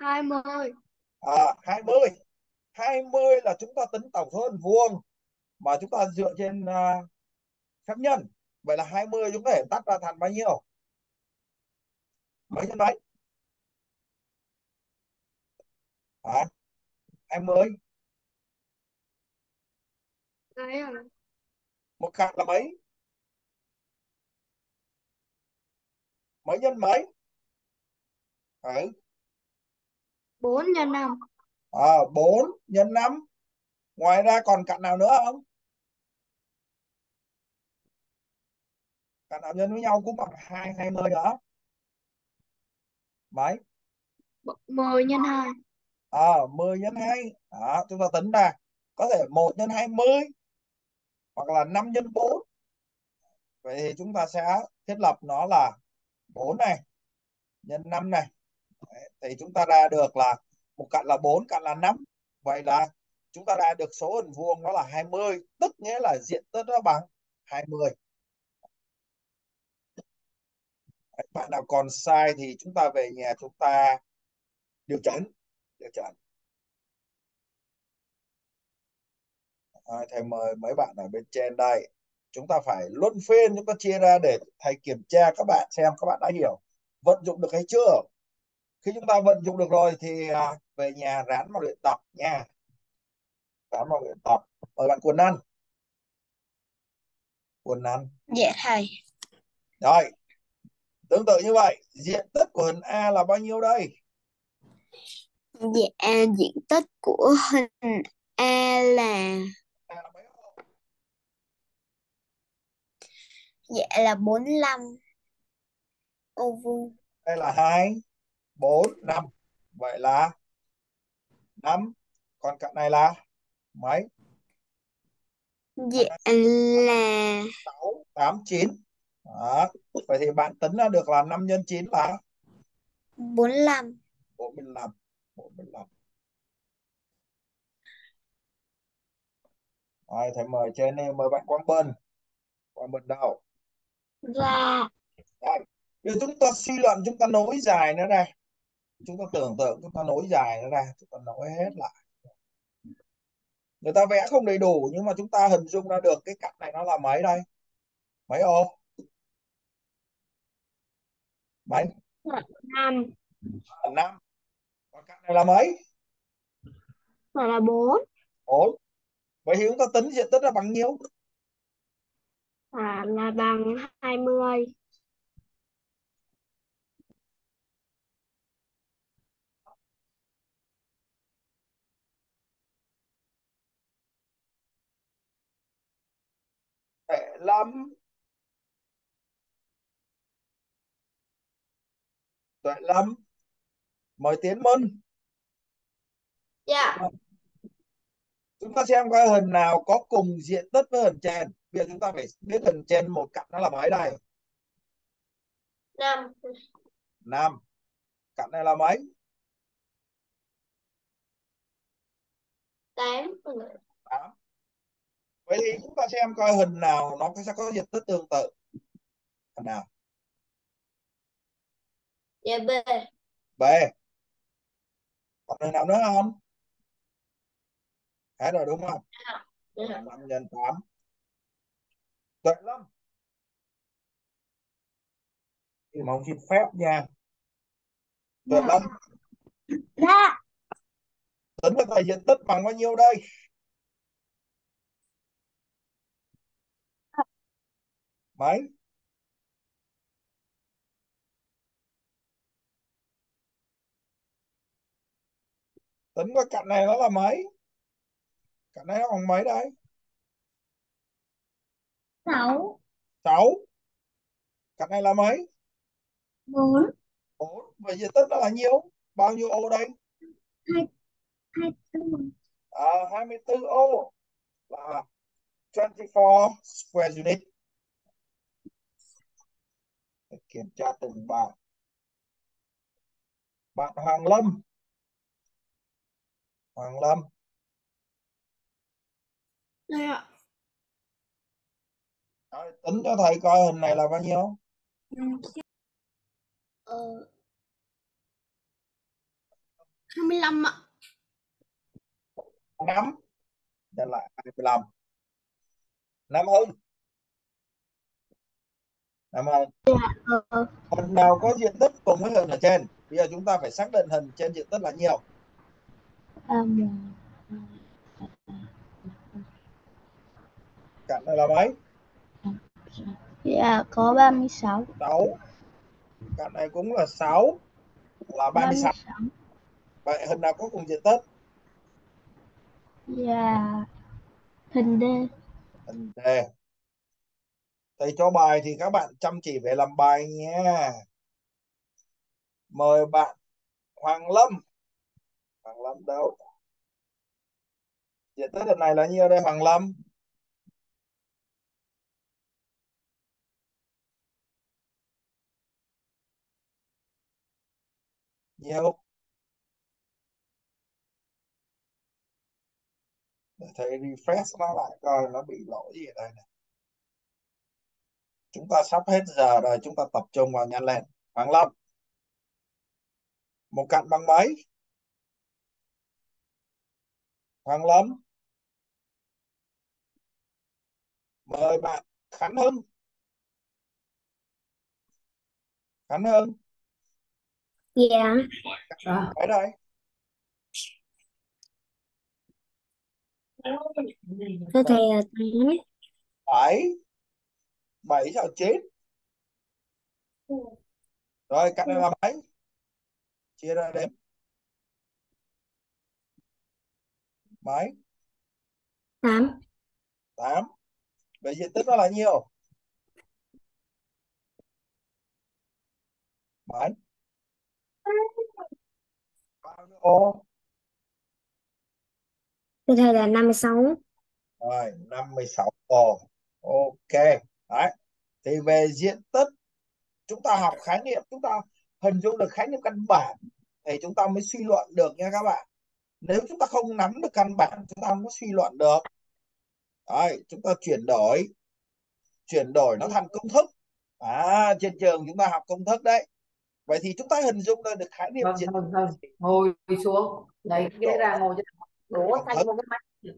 20 à 20 20 là chúng ta tính tổng số hình vuông mà chúng ta dựa trên uh, phép nhân. Vậy là 20 chúng ta thể tách ra thành bao nhiêu? Mấy nhân mấy? À 20 Đấy à. Một cạnh là mấy? Mấy nhân mấy? Ừ. 4 nhân 5 à, 4 nhân 5 ngoài ra còn cạnh nào nữa không? Cạnh nào nhân với nhau cũng bằng 2 20 đó. Mấy? 10 nhân 2 à, 10 nhân 2 đó, chúng ta tính ra. Có thể 1 nhân 20 hoặc là 5 nhân 4 vậy thì chúng ta sẽ thiết lập nó là 4 này nhân 5 này. Đấy, thì chúng ta ra được là một cạnh là 4 cạnh là 5 vậy là chúng ta ra được số hình vuông nó là 20 tức nghĩa là diện tích nó bằng 20 Đấy, bạn nào còn sai thì chúng ta về nhà chúng ta điều chỉnh điều chỉnh. À, thầy mời mấy bạn ở bên trên đây. Chúng ta phải luân phiên chúng ta chia ra để thầy kiểm tra các bạn xem các bạn đã hiểu vận dụng được hay chưa. Khi chúng ta vận dụng được rồi thì à, về nhà ráng mà luyện tập nha. Ráng mà luyện tập. Mời bạn quần ăn quần ăn Dạ thầy. rồi. Tương tự như vậy diện tích của hình A là bao nhiêu đây? Dạ diện tích của hình A là A là mấy ô? Dạ là 45 ô vuông. đây là hai bốn năm. Vậy là năm. Còn cạnh này là mấy? Dạ là sáu tám chín. Đó. vậy thì bạn tính ra được là 5 nhân 9 là 45. 45 45 rồi thầy mời trên đây mời bạn Quang Bân. Quang Bân đâu Dạ. Đây. Giờ chúng ta suy luận chúng ta nối dài nó ra. Chúng ta tưởng tượng chúng ta nối dài nó ra chúng ta nối hết lại. Người ta vẽ không đầy đủ nhưng mà chúng ta hình dung ra được cái cạnh này nó là mấy đây? Mấy ô? Mấy? 5 là năm. Còn cạnh này là mấy? Là 4 bốn. Vậy thì chúng ta tính diện tích là bằng nhiêu và là bằng 20. tệ lắm tệ lắm mời tiến minh Dạ. chúng ta xem coi hình nào có cùng diện tích với hình trên bây giờ chúng ta phải biết hình trên một cạnh nó là mấy đây? 5 năm. Cạnh này là mấy? 8 tám. Vậy thì chúng ta xem coi hình nào nó sẽ có diện tích tương tự. Hình nào? Dạ B. B. Còn hình nào nữa không? Hết rồi đúng không? Dạ. năm nhân tám tuệ lắm. Thì mà không xin phép nha. Tuệ lâm Dạ. tính cho thầy diện tích bằng bao nhiêu đây? Mấy? Tính coi cạnh này nó là mấy? Cạnh này nó bằng mấy đây 6 sáu. Cạnh này là mấy? 4 bốn. Vậy diện tích nó là nhiêu? Bao nhiêu ô đây? 24 à, 24 ô. Là 24 square unit. Để kiểm tra từng bạn. Bạn Hoàng Lâm. Hoàng Lâm. Đây ạ. Rồi, tính cho thầy coi hình này là bao nhiêu? Ờ, 25 ạ. năm. Nhân lại 25 năm Hưng. Năm Ờ. hình nào có diện tích cùng với hình ở trên? Bây giờ chúng ta phải xác định hình trên diện tích là nhiều. Cạnh này là mấy dạ có 36 6 cạnh này cũng là 6 là 36 vậy hình nào có cùng diện tích Dạ hình D. Hình D. Thầy cho bài thì các bạn chăm chỉ về làm bài nha. Mời bạn Hoàng Lâm. Hoàng Lâm đâu? Diện tích hình này là nhiêu đây Hoàng Lâm nhiều. Để thấy refresh nó lại coi nó bị lỗi gì ở đây này. Chúng ta sắp hết giờ rồi, chúng ta tập trung vào nhanh lên. Hoàng Lâm. Một cạnh bằng mấy? Hoàng Lâm. Mời bạn Khánh Hưng. Khánh Hưng. Dạ. à, đây Thưa thầy là tám. bảy. Bảy chào chín rồi cạnh này là mấy chia ra đếm. Mấy Tám. tám. Vậy diện tích nó là nhiêu? Mấy nhiêu ô? Thưa thầy là 56. rồi 56 ô. Ok. Đấy. Thì về diện tích chúng ta học khái niệm chúng ta hình dung được khái niệm căn bản thì chúng ta mới suy luận được nha các bạn. Nếu chúng ta không nắm được căn bản chúng ta không có suy luận được. Đấy chúng ta chuyển đổi. Chuyển đổi nó thành công thức. À trên trường chúng ta học công thức đấy vậy thì chúng ta hình dung ra được khái niệm vâng diện vâng vâng. ngồi xuống. Lấy cái ghế ra ngồi cho đổ thức. vô cái mắt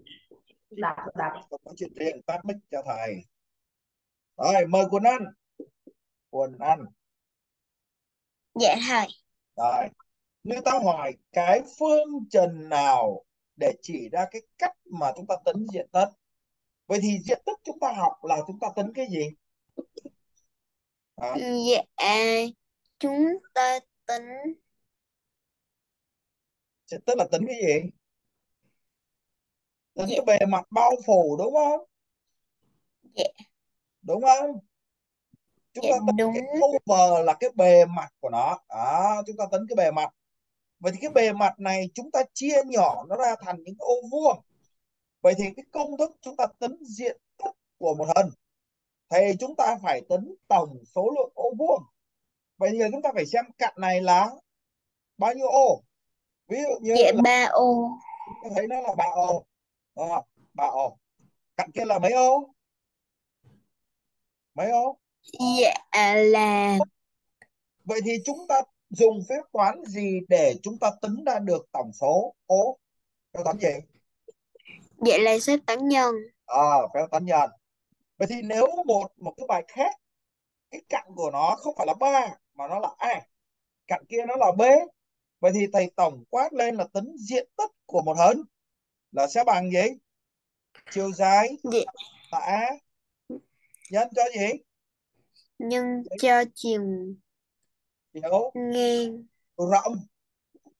đặt đặt không có chuyện riêng tắt mic cho thầy. Rồi mời Quân Anh. Quân Anh. Dạ thầy. rồi. Người ta hỏi cái phương trình nào để chỉ ra cái cách mà chúng ta tính diện tích vậy thì diện tích chúng ta học là chúng ta tính cái gì? À, Dạ. Chúng ta tính. Tích là tính cái gì? Tính Dạ. cái bề mặt bao phủ đúng không? Dạ. đúng không? Chúng Dạ ta tính đúng. cái cover là cái bề mặt của nó. Đó chúng ta tính cái bề mặt. Vậy thì cái bề mặt này chúng ta chia nhỏ nó ra thành những ô vuông. Vậy thì cái công thức chúng ta tính diện tích của một hình thì chúng ta phải tính tổng số lượng ô vuông vậy thì chúng ta phải xem cạnh này là bao nhiêu ô? Ví dụ như Dạ ba ô. ta thấy nó là ba ô. Không? Ba ô. Cạnh kia là mấy ô? Mấy ô? Dạ là vậy thì chúng ta dùng phép toán gì để chúng ta tính ra được tổng số ô? Phép toán gì? Dạ là xếp toán nhân. à, phép toán nhân. Vậy thì nếu một một cái bài khác cái cạnh của nó không phải là ba mà nó là a cạnh kia nó là b. Vậy thì thầy tổng quát lên là tính diện tích của một hình là sẽ bằng gì? Chiều dài là a. Nhân cho gì? Nhân cho chiều chiều ngang. rộng.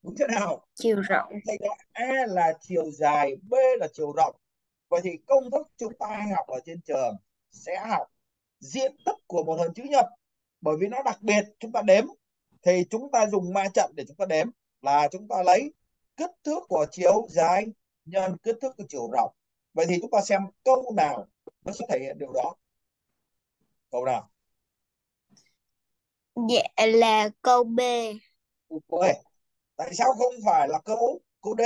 Đúng thế nào? Chiều rộng. thầy gọi a là chiều dài b là chiều rộng. Vậy thì công thức chúng ta học ở trên trường sẽ học diện tích của một hình chữ nhật bởi vì nó đặc biệt chúng ta đếm thì chúng ta dùng ma trận để chúng ta đếm là chúng ta lấy kích thước của chiều dài nhân kích thước của chiều rộng. Vậy thì chúng ta xem câu nào nó sẽ thể hiện điều đó. Câu nào? Dạ là câu B. câu A tại sao không phải là câu câu D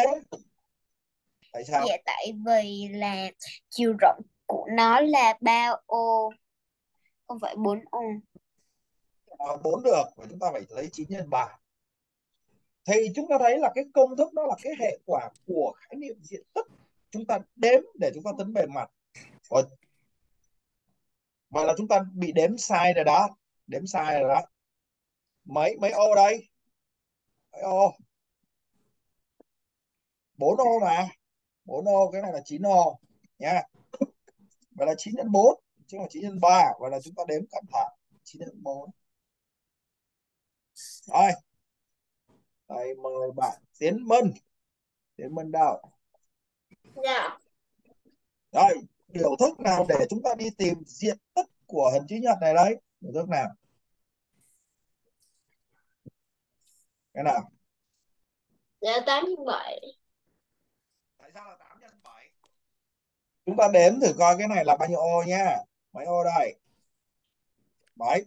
tại sao? Dạ tại vì là chiều rộng của nó là 3 ô, không phải 4 ô. 4 được và chúng ta phải lấy 9 nhân 3 thì chúng ta thấy là cái công thức đó là cái hệ quả của khái niệm diện tích chúng ta đếm để chúng ta tính bề mặt. Và, và là chúng ta bị đếm sai rồi đó đếm sai rồi đó. Mấy mấy ô đây? Mấy ô? 4 ô mà. 4 ô cái này là 9 ô. Nha. Vậy là 9 nhân 4 chứ không phải 9 nhân 3 vậy là chúng ta đếm cẩn thận. 9 nhân 4 rồi. Thầy mời bạn Tiến Minh Tiến Minh đâu Dạ. rồi biểu thức nào để chúng ta đi tìm diện tích của hình chữ nhật này đấy? Biểu thức nào? Cái nào? Dạ 8 nhân 7. tại sao là 8 nhân 7 chúng ta đếm thử coi cái này là bao nhiêu ô nha. Mấy ô đây? 7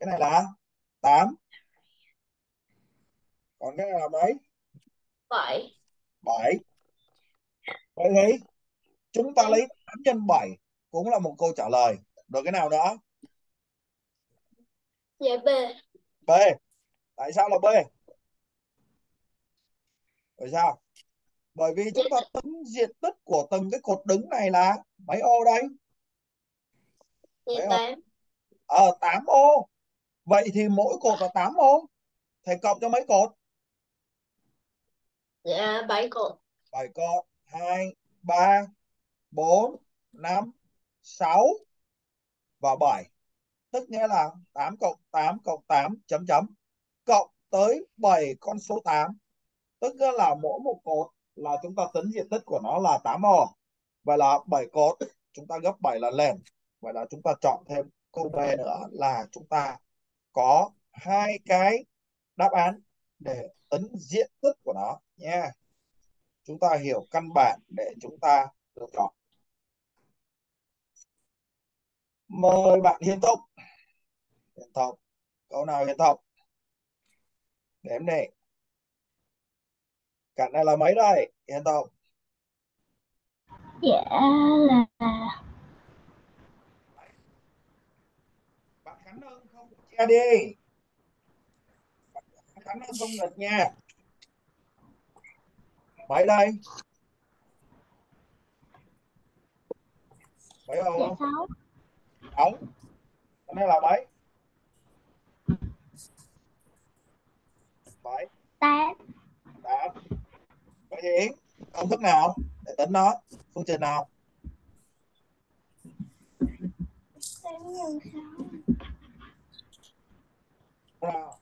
cái này là 8 còn cái này là mấy? 7. 7 vậy thì chúng ta lấy 8 nhân 7 cũng là một câu trả lời. Rồi cái nào nữa? Dạ B. B. Tại sao là B? Bởi sao? Bởi vì chúng ta tính diện tích của từng cái cột đứng này là mấy ô đây? Dạ Thấy không? 8. ờ 8 ô vậy thì mỗi cột là 8 ô thầy cộng cho mấy cột? Dạ 7 cột. 7 cột. 2 3 4 5 6 và 7 tức nghĩa là 8 cộng 8 cộng 8 chấm chấm. Cộng tới 7 con số 8 tức là mỗi một cột là chúng ta tính diện tích của nó là 8 ô vậy là 7 cột chúng ta gấp 7 lần lên vậy là chúng ta chọn thêm câu B nữa là chúng ta có hai cái đáp án để tính diện tích của nó nha. Chúng ta hiểu căn bản để chúng ta lựa chọn. Mời bạn Hiền Thông Hiền Thông câu nào Hiền Thông đếm đi. Cạnh này là mấy đây? Hiền Thông Dạ là bạn Khánh Hưng không che đi. Khánh Hưng không nghịch nha. Mấy đây. Dạ không? 6 ống cái này là mấy bảy. 8 tám. Vậy thì công thức nào? Để tính nó. Phương trình nào? 8 nhân 6 nào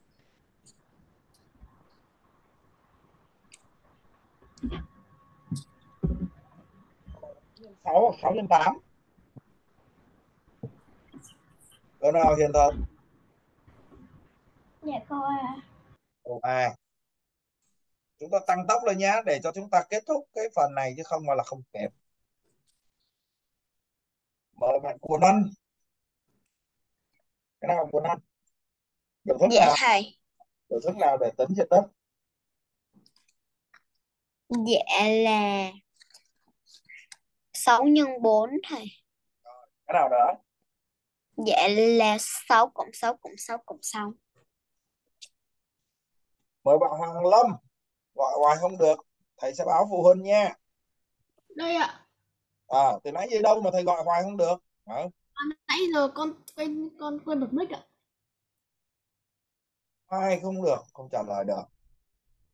sáu sáu nhân tám. Câu nào hiền thật Dạ câu A câu A. Chúng ta tăng tốc lên nhá để cho chúng ta kết thúc cái phần này chứ không mà là không kịp. Mời bạn Quần Ân cái nào Quần Ân biểu thức Dạ nào? thầy. biểu thức nào để tính diện tích Dạ là 6 nhân 4 thầy. cái nào nữa? Dạ là 6 cộng 6 cộng 6 cộng 6. mời bạn Hoàng Lâm. Gọi hoài không được. Thầy sẽ báo phụ huynh nha. Đây ạ. À từ nãy giờ đâu mà thầy gọi hoài không được? Hả? Nãy giờ con quên con quên bật mic ạ ai không được không trả lời được.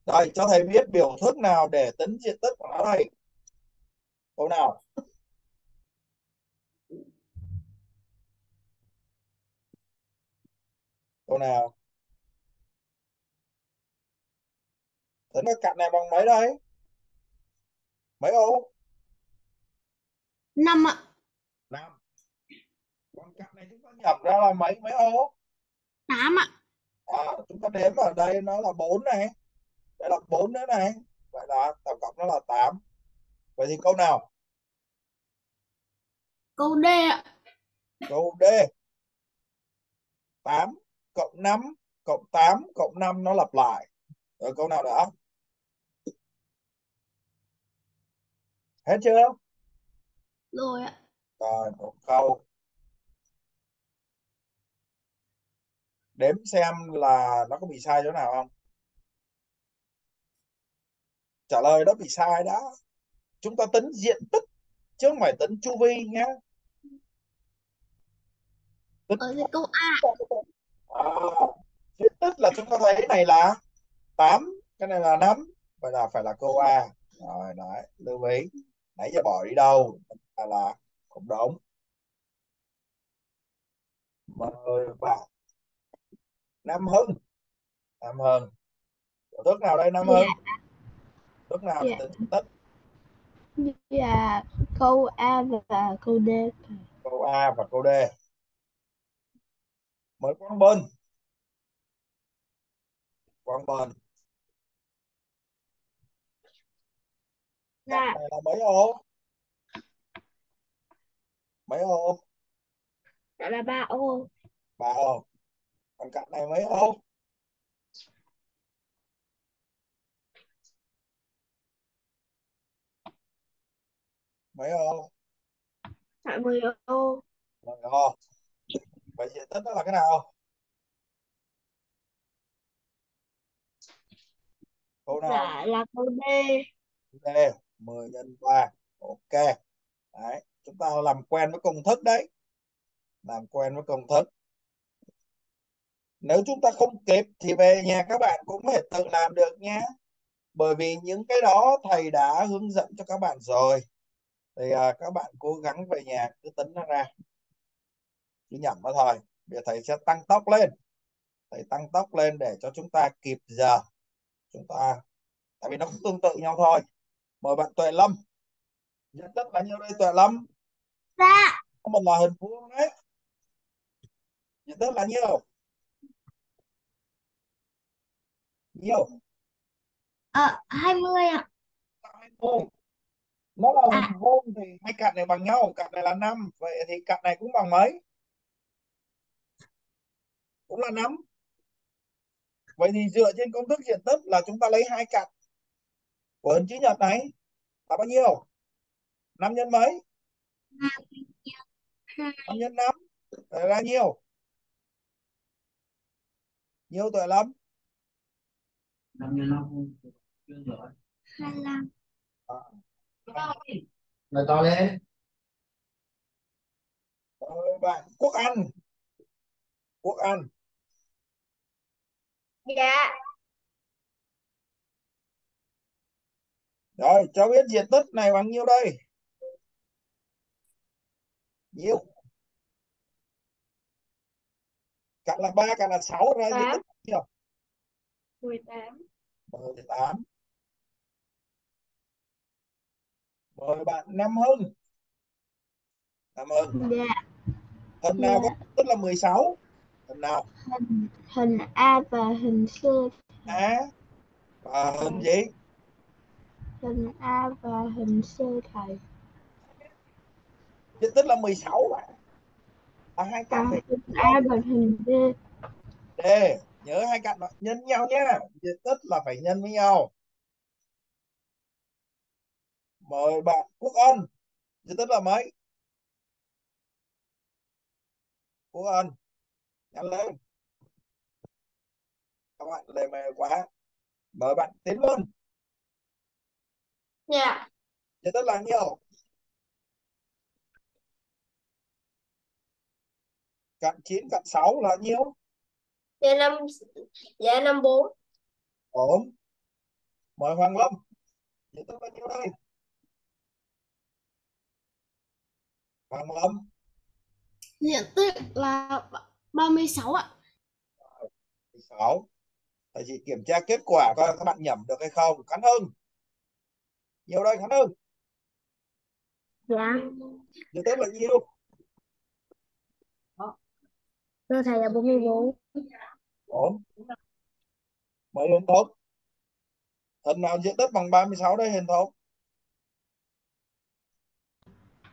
Đây cho thầy biết biểu thức nào để tính diện tích của nó đây câu nào? Câu nào? Tính cái cạnh này bằng mấy đây? Mấy ô? 5 ạ. Năm. Còn cạnh này chúng ta nhập ra là mấy mấy ô? 8 ạ à, chúng ta đếm ở đây nó là 4 này. Đây là 4 nữa này. Vậy là tổng cộng nó là 8 vậy thì câu nào? Câu D ạ. Câu D. 8 cộng 5 cộng 8 cộng 5 nó lặp lại. Rồi câu nào nữa? Hết chưa? Rồi ạ. Rồi một câu đếm xem là nó có bị sai chỗ nào không? Trả lời nó bị sai đó. Chúng ta tính diện tích chứ không phải tính chu vi nhé. Tính câu A. À, diện tích là chúng ta thấy cái này là 8 cái này là 5 vậy là phải là câu A. Rồi đấy lưu ý. Nãy giờ bỏ đi đâu? Là, là không đúng. Mời bạn Nam Hưng. Nam Hưng. Thức nào đây Nam Hưng? Thức nào Dạ. tính tích? Dạ câu A và câu D. Câu A và câu D. Mời Quang Bình. Quang Bình. Dạ. Này là mấy ô? Mấy ô? Đó là 3 ô. Ba ô còn cạnh này mấy ô mấy ô Tại 10 ô. Rồi, ô. Vậy diện tích đó là cái nào? Câu nào? Dạ là câu D. D 10 nhân 3 ok đấy chúng ta làm quen với công thức đấy làm quen với công thức nếu chúng ta không kịp thì về nhà các bạn cũng có thể tự làm được nhé bởi vì những cái đó thầy đã hướng dẫn cho các bạn rồi. Thì à, các bạn cố gắng về nhà cứ tính nó ra. Chỉ nhẩm nó thôi bây giờ thầy sẽ tăng tốc lên. Thầy tăng tốc lên để cho chúng ta kịp giờ. Chúng ta tại vì nó cũng tương tự nhau thôi. Mời bạn Tuệ Lâm. Diện tích là nhiêu đây Tuệ Lâm? Dạ. một là hình vuông đấy? Diện tích là nhiêu nhiêu? Ờ, 20 ạ. 20. Nó là à. vuông thì hai cạnh này bằng nhau, cạnh này là 5, vậy thì cạnh này cũng bằng mấy? Cũng là 5. Vậy thì dựa trên công thức diện tích là chúng ta lấy hai cạnh của hình chữ nhật này là bao nhiêu? 5 nhân mấy? 5 nhân 5 là nhiêu? nhiêu tuổi lắm? 55 chương nữa 25 Nói to lên. Bạn. Quốc Anh. Quốc Anh. Dạ. Rồi cho biết diện tích này bằng nhiêu đây? Nhiêu? Cả là 3 cả là 6 ra diện tích nhiều 18. 18 mời bạn Nam Hưng. Nam Hưng. Dạ. hình nào có diện tích là 16 hình nào? Hình hình A và hình C. A và hình gì? Hình A và hình C thầy. diện tích là 16 bạn. À hai À, hình A và hình B. D nhớ hai cạnh nó nhân nhau nhé diện tích là phải nhân với nhau. Mời bạn Quốc Ân. Diện tích là mấy? Quốc Ân nhanh lên. Các bạn lề mề quá. Mời bạn Tiến Luân Dạ. diện tích là nhiêu cạnh 9 cạnh 6 là nhiêu Dạ năm dạ năm bốn. ổn mời Hoàng Lâm diện tích bao nhiêu đây. Hoàng Lâm Diện tích là 36 ạ. 6 thầy chỉ kiểm tra kết quả coi các bạn nhẩm được hay không. Khánh Hưng. Nhiều đây Khánh Hưng. Dạ. diện tích là nhiêu Thưa thầy là 44. Ổn. Mời Hiền Thục. Hình nào diện tích bằng 36 đây Hiền Thục?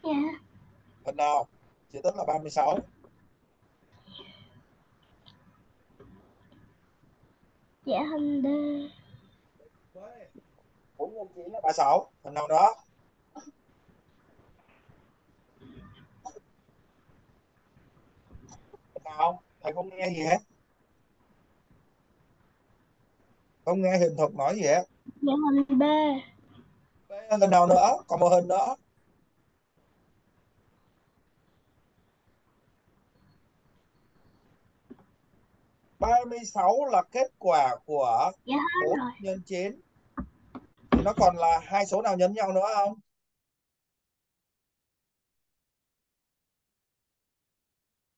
Dạ. hình nào? Diện tích là 36 Dạ hình D. 4 nhân 9 là 36 hình nào đó? Hình nào? Thầy không nghe gì hết không nghe Hiền Thục nói gì hết. Dạ hình B. hình nào nữa? Còn một hình nữa. Ba mươi sáu là kết quả của Dạ 4 rồi. nhân 9 thì nó còn là hai số nào nhấn nhau nữa không?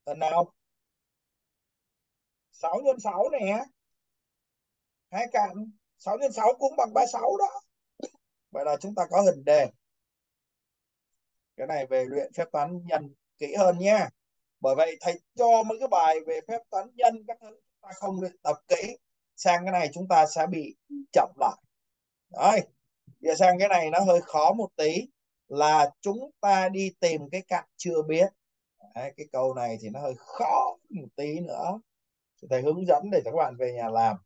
Hình nào? 6 nhân 6 nè hai cạnh 6 nhân 6 cũng bằng 36 đó. Vậy là chúng ta có hình đề. Cái này về luyện phép toán nhân kỹ hơn nha. Bởi vậy thầy cho mấy cái bài về phép toán nhân các thứ chúng ta không luyện tập kỹ sang cái này chúng ta sẽ bị chậm lại. Đấy giờ sang cái này nó hơi khó một tí là chúng ta đi tìm cái cạnh chưa biết. Đấy, cái câu này thì nó hơi khó một tí nữa. Thầy hướng dẫn để cho các bạn về nhà làm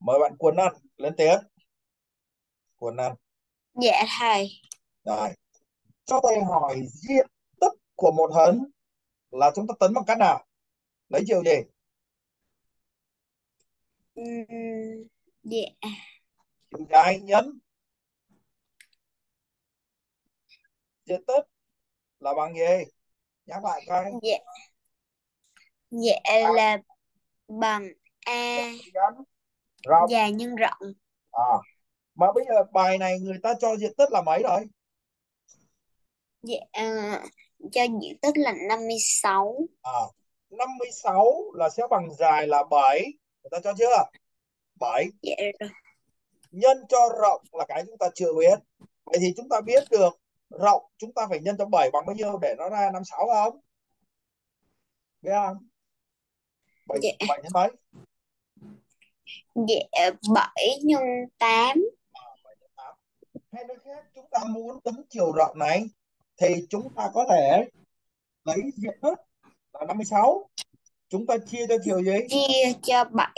mời bạn Quân Ân lên tiếng. Quân Ân Dạ thầy. rồi. Cho thầy hỏi diện tích của một hấn là chúng ta tính bằng cách nào? Lấy chiều gì? Dạ. Chiều dài nhân diện tích là bằng gì? Nhắc lại coi. Dạ. Dạ là bằng a. Nhân rộng. Dài nhân rộng. À mà bây giờ bài này người ta cho diện tích là mấy rồi? Dạ ờ, cho diện tích là 56 à 56 là sẽ bằng dài là 7 người ta cho chưa? 7 dạ nhân cho rộng là cái chúng ta chưa biết. Vậy thì chúng ta biết được rộng chúng ta phải nhân cho 7 bằng bao nhiêu để nó ra 56 không? Biết không? 7, Dạ. 7 nhân mấy dạ 7 nhân 8 hay nói khác chúng ta muốn tính chiều rộng này thì chúng ta có thể lấy diện tích là 56 chúng ta chia cho chiều gì? Chia cho 7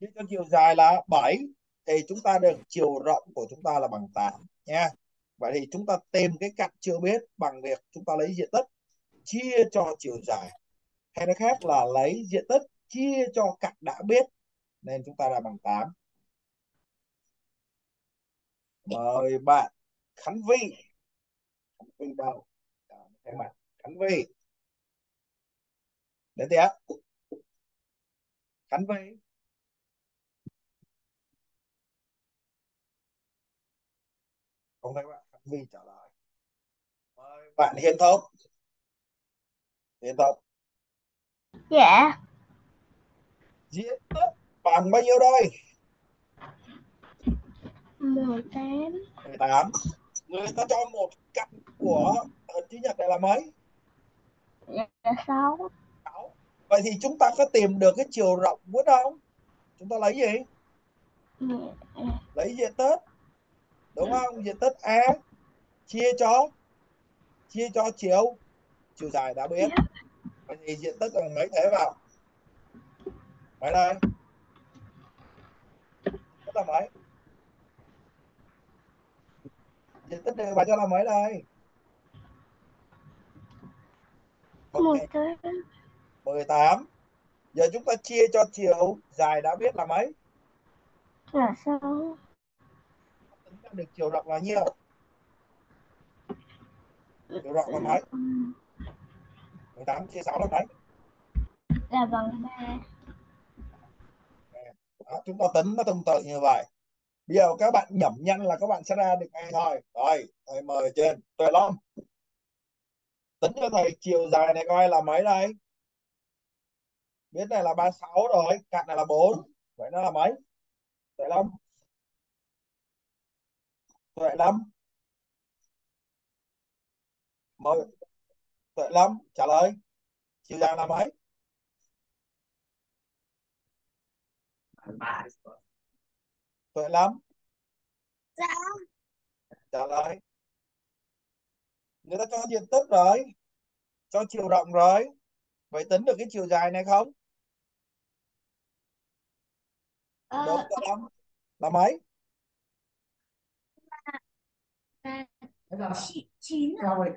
chia cho chiều dài là 7 thì chúng ta được chiều rộng của chúng ta là bằng 8 nha. Vậy thì chúng ta tìm cái cạnh chưa biết bằng việc chúng ta lấy diện tích chia cho chiều dài. Hay nói khác là lấy diện tích chia cho cạnh đã biết nên chúng ta ra bằng 8 mời bạn Khánh Vi Khánh Vi đâu? Thấy mặt Khánh Vi đến tiếp. Khánh Vi không thấy bạn Khánh Vi trả lời. Mời bạn Hiền Thông Hiền Thông Dạ, diện tích bằng bao nhiêu đây 18, 18 người ta cho một cạnh của hình chữ nhật này là mấy? Dạ 6, 6 vậy thì chúng ta có tìm được cái chiều rộng muốn không? Chúng ta lấy gì? Dạ, lấy diện tích đúng không? Diện tích a. Chia cho chia cho chiều. Chiều dài đã biết. Vậy thì diện tích bằng mấy thế vào? Mấy đây Là mấy diện tích này bà cho là mấy đây. Ok, 18, 18 giờ chúng ta chia cho chiều. Dài đã biết là mấy? Là 6, tính ra được chiều rộng là nhiêu? Chiều rộng là mấy? 18 chia 6 là mấy? là bằng 3, đó, chúng ta tính nó tương tự như vậy. Bây giờ các bạn nhẩm nhanh là các bạn sẽ ra được ngay thôi. Rồi thầy mời trên. Tuyệt lắm tính cho thầy chiều dài này coi là mấy đây? Biết này là 36 rồi cạnh này là 4 vậy nó là mấy? Tuệ lắm tuệ lắm mời. Tuệ lắm trả lời. Chiều dài là mấy? Tuệ long Dạ. trả lời. Người ta cho diện tích rồi cho chiều rộng rồi. Vậy tính được cái chiều dài này không? Ờ, đúng tuệ long là mấy? Thế là 9 rồi.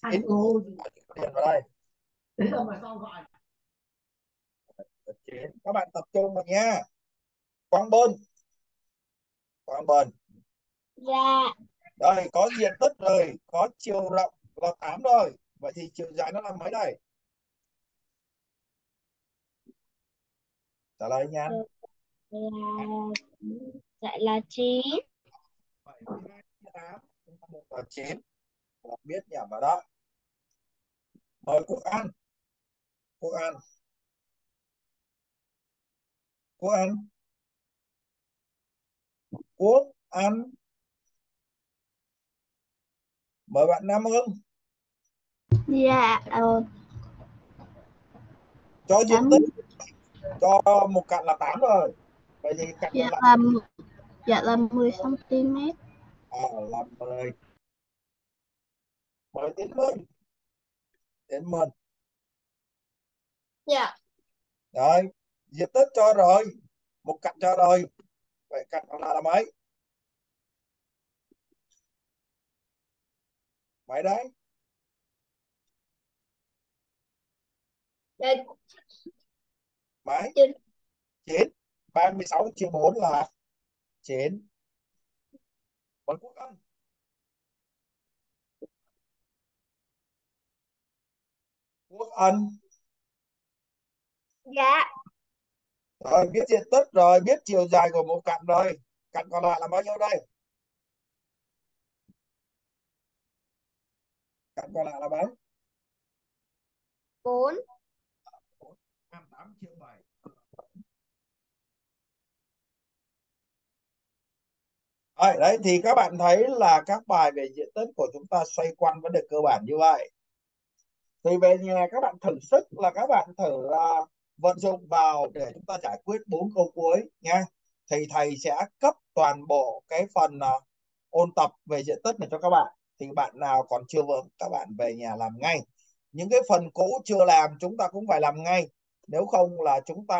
Anh cô điền vào đây Thế là mà sao gọi? Chín. Các bạn tập trung vào nha. Quang bơn quang bơn dạ. Đây có diện tích rồi có chiều rộng là 8 rồi. Vậy thì chiều dài nó là mấy đây? Trả lời nha. Dạ là 9 7 8 chúng ta một là 9 là biết nhẩm vào đó. Mời Quốc An. Quốc An Quốc An Quốc An mời bạn Nam Hưng. Dạ, ờ, cho diện 8, tích cho một cạnh là 8 rồi. Vậy thì cạnh dạ là, m- dạ là 10 cm, à, là 10 mời Tiến Minh. Tiến Minh. Dạ. Rồi diện tích cho rồi một cạnh cho rồi. Vậy cạnh còn lại là mấy? Mấy đấy? Mấy? Chín. ba mươi sáu chia bốn là chín. Còn quốc ân quốc ân dạ rồi biết diện tích rồi biết chiều dài của một cạnh rồi. Cạnh còn lại là bao nhiêu đây? Cạnh còn lại là mấy bốn. 28 chia 7 Đấy, đấy thì các bạn thấy là các bài về diện tích của chúng ta xoay quanh vấn đề cơ bản như vậy. Thì về nhà các bạn thử sức là các bạn thử uh, vận dụng vào để chúng ta giải quyết bốn câu cuối nha. Thì thầy sẽ cấp toàn bộ cái phần uh, ôn tập về diện tích này cho các bạn. Thì bạn nào còn chưa vững các bạn về nhà làm ngay. Những cái phần cũ chưa làm chúng ta cũng phải làm ngay. Nếu không là chúng ta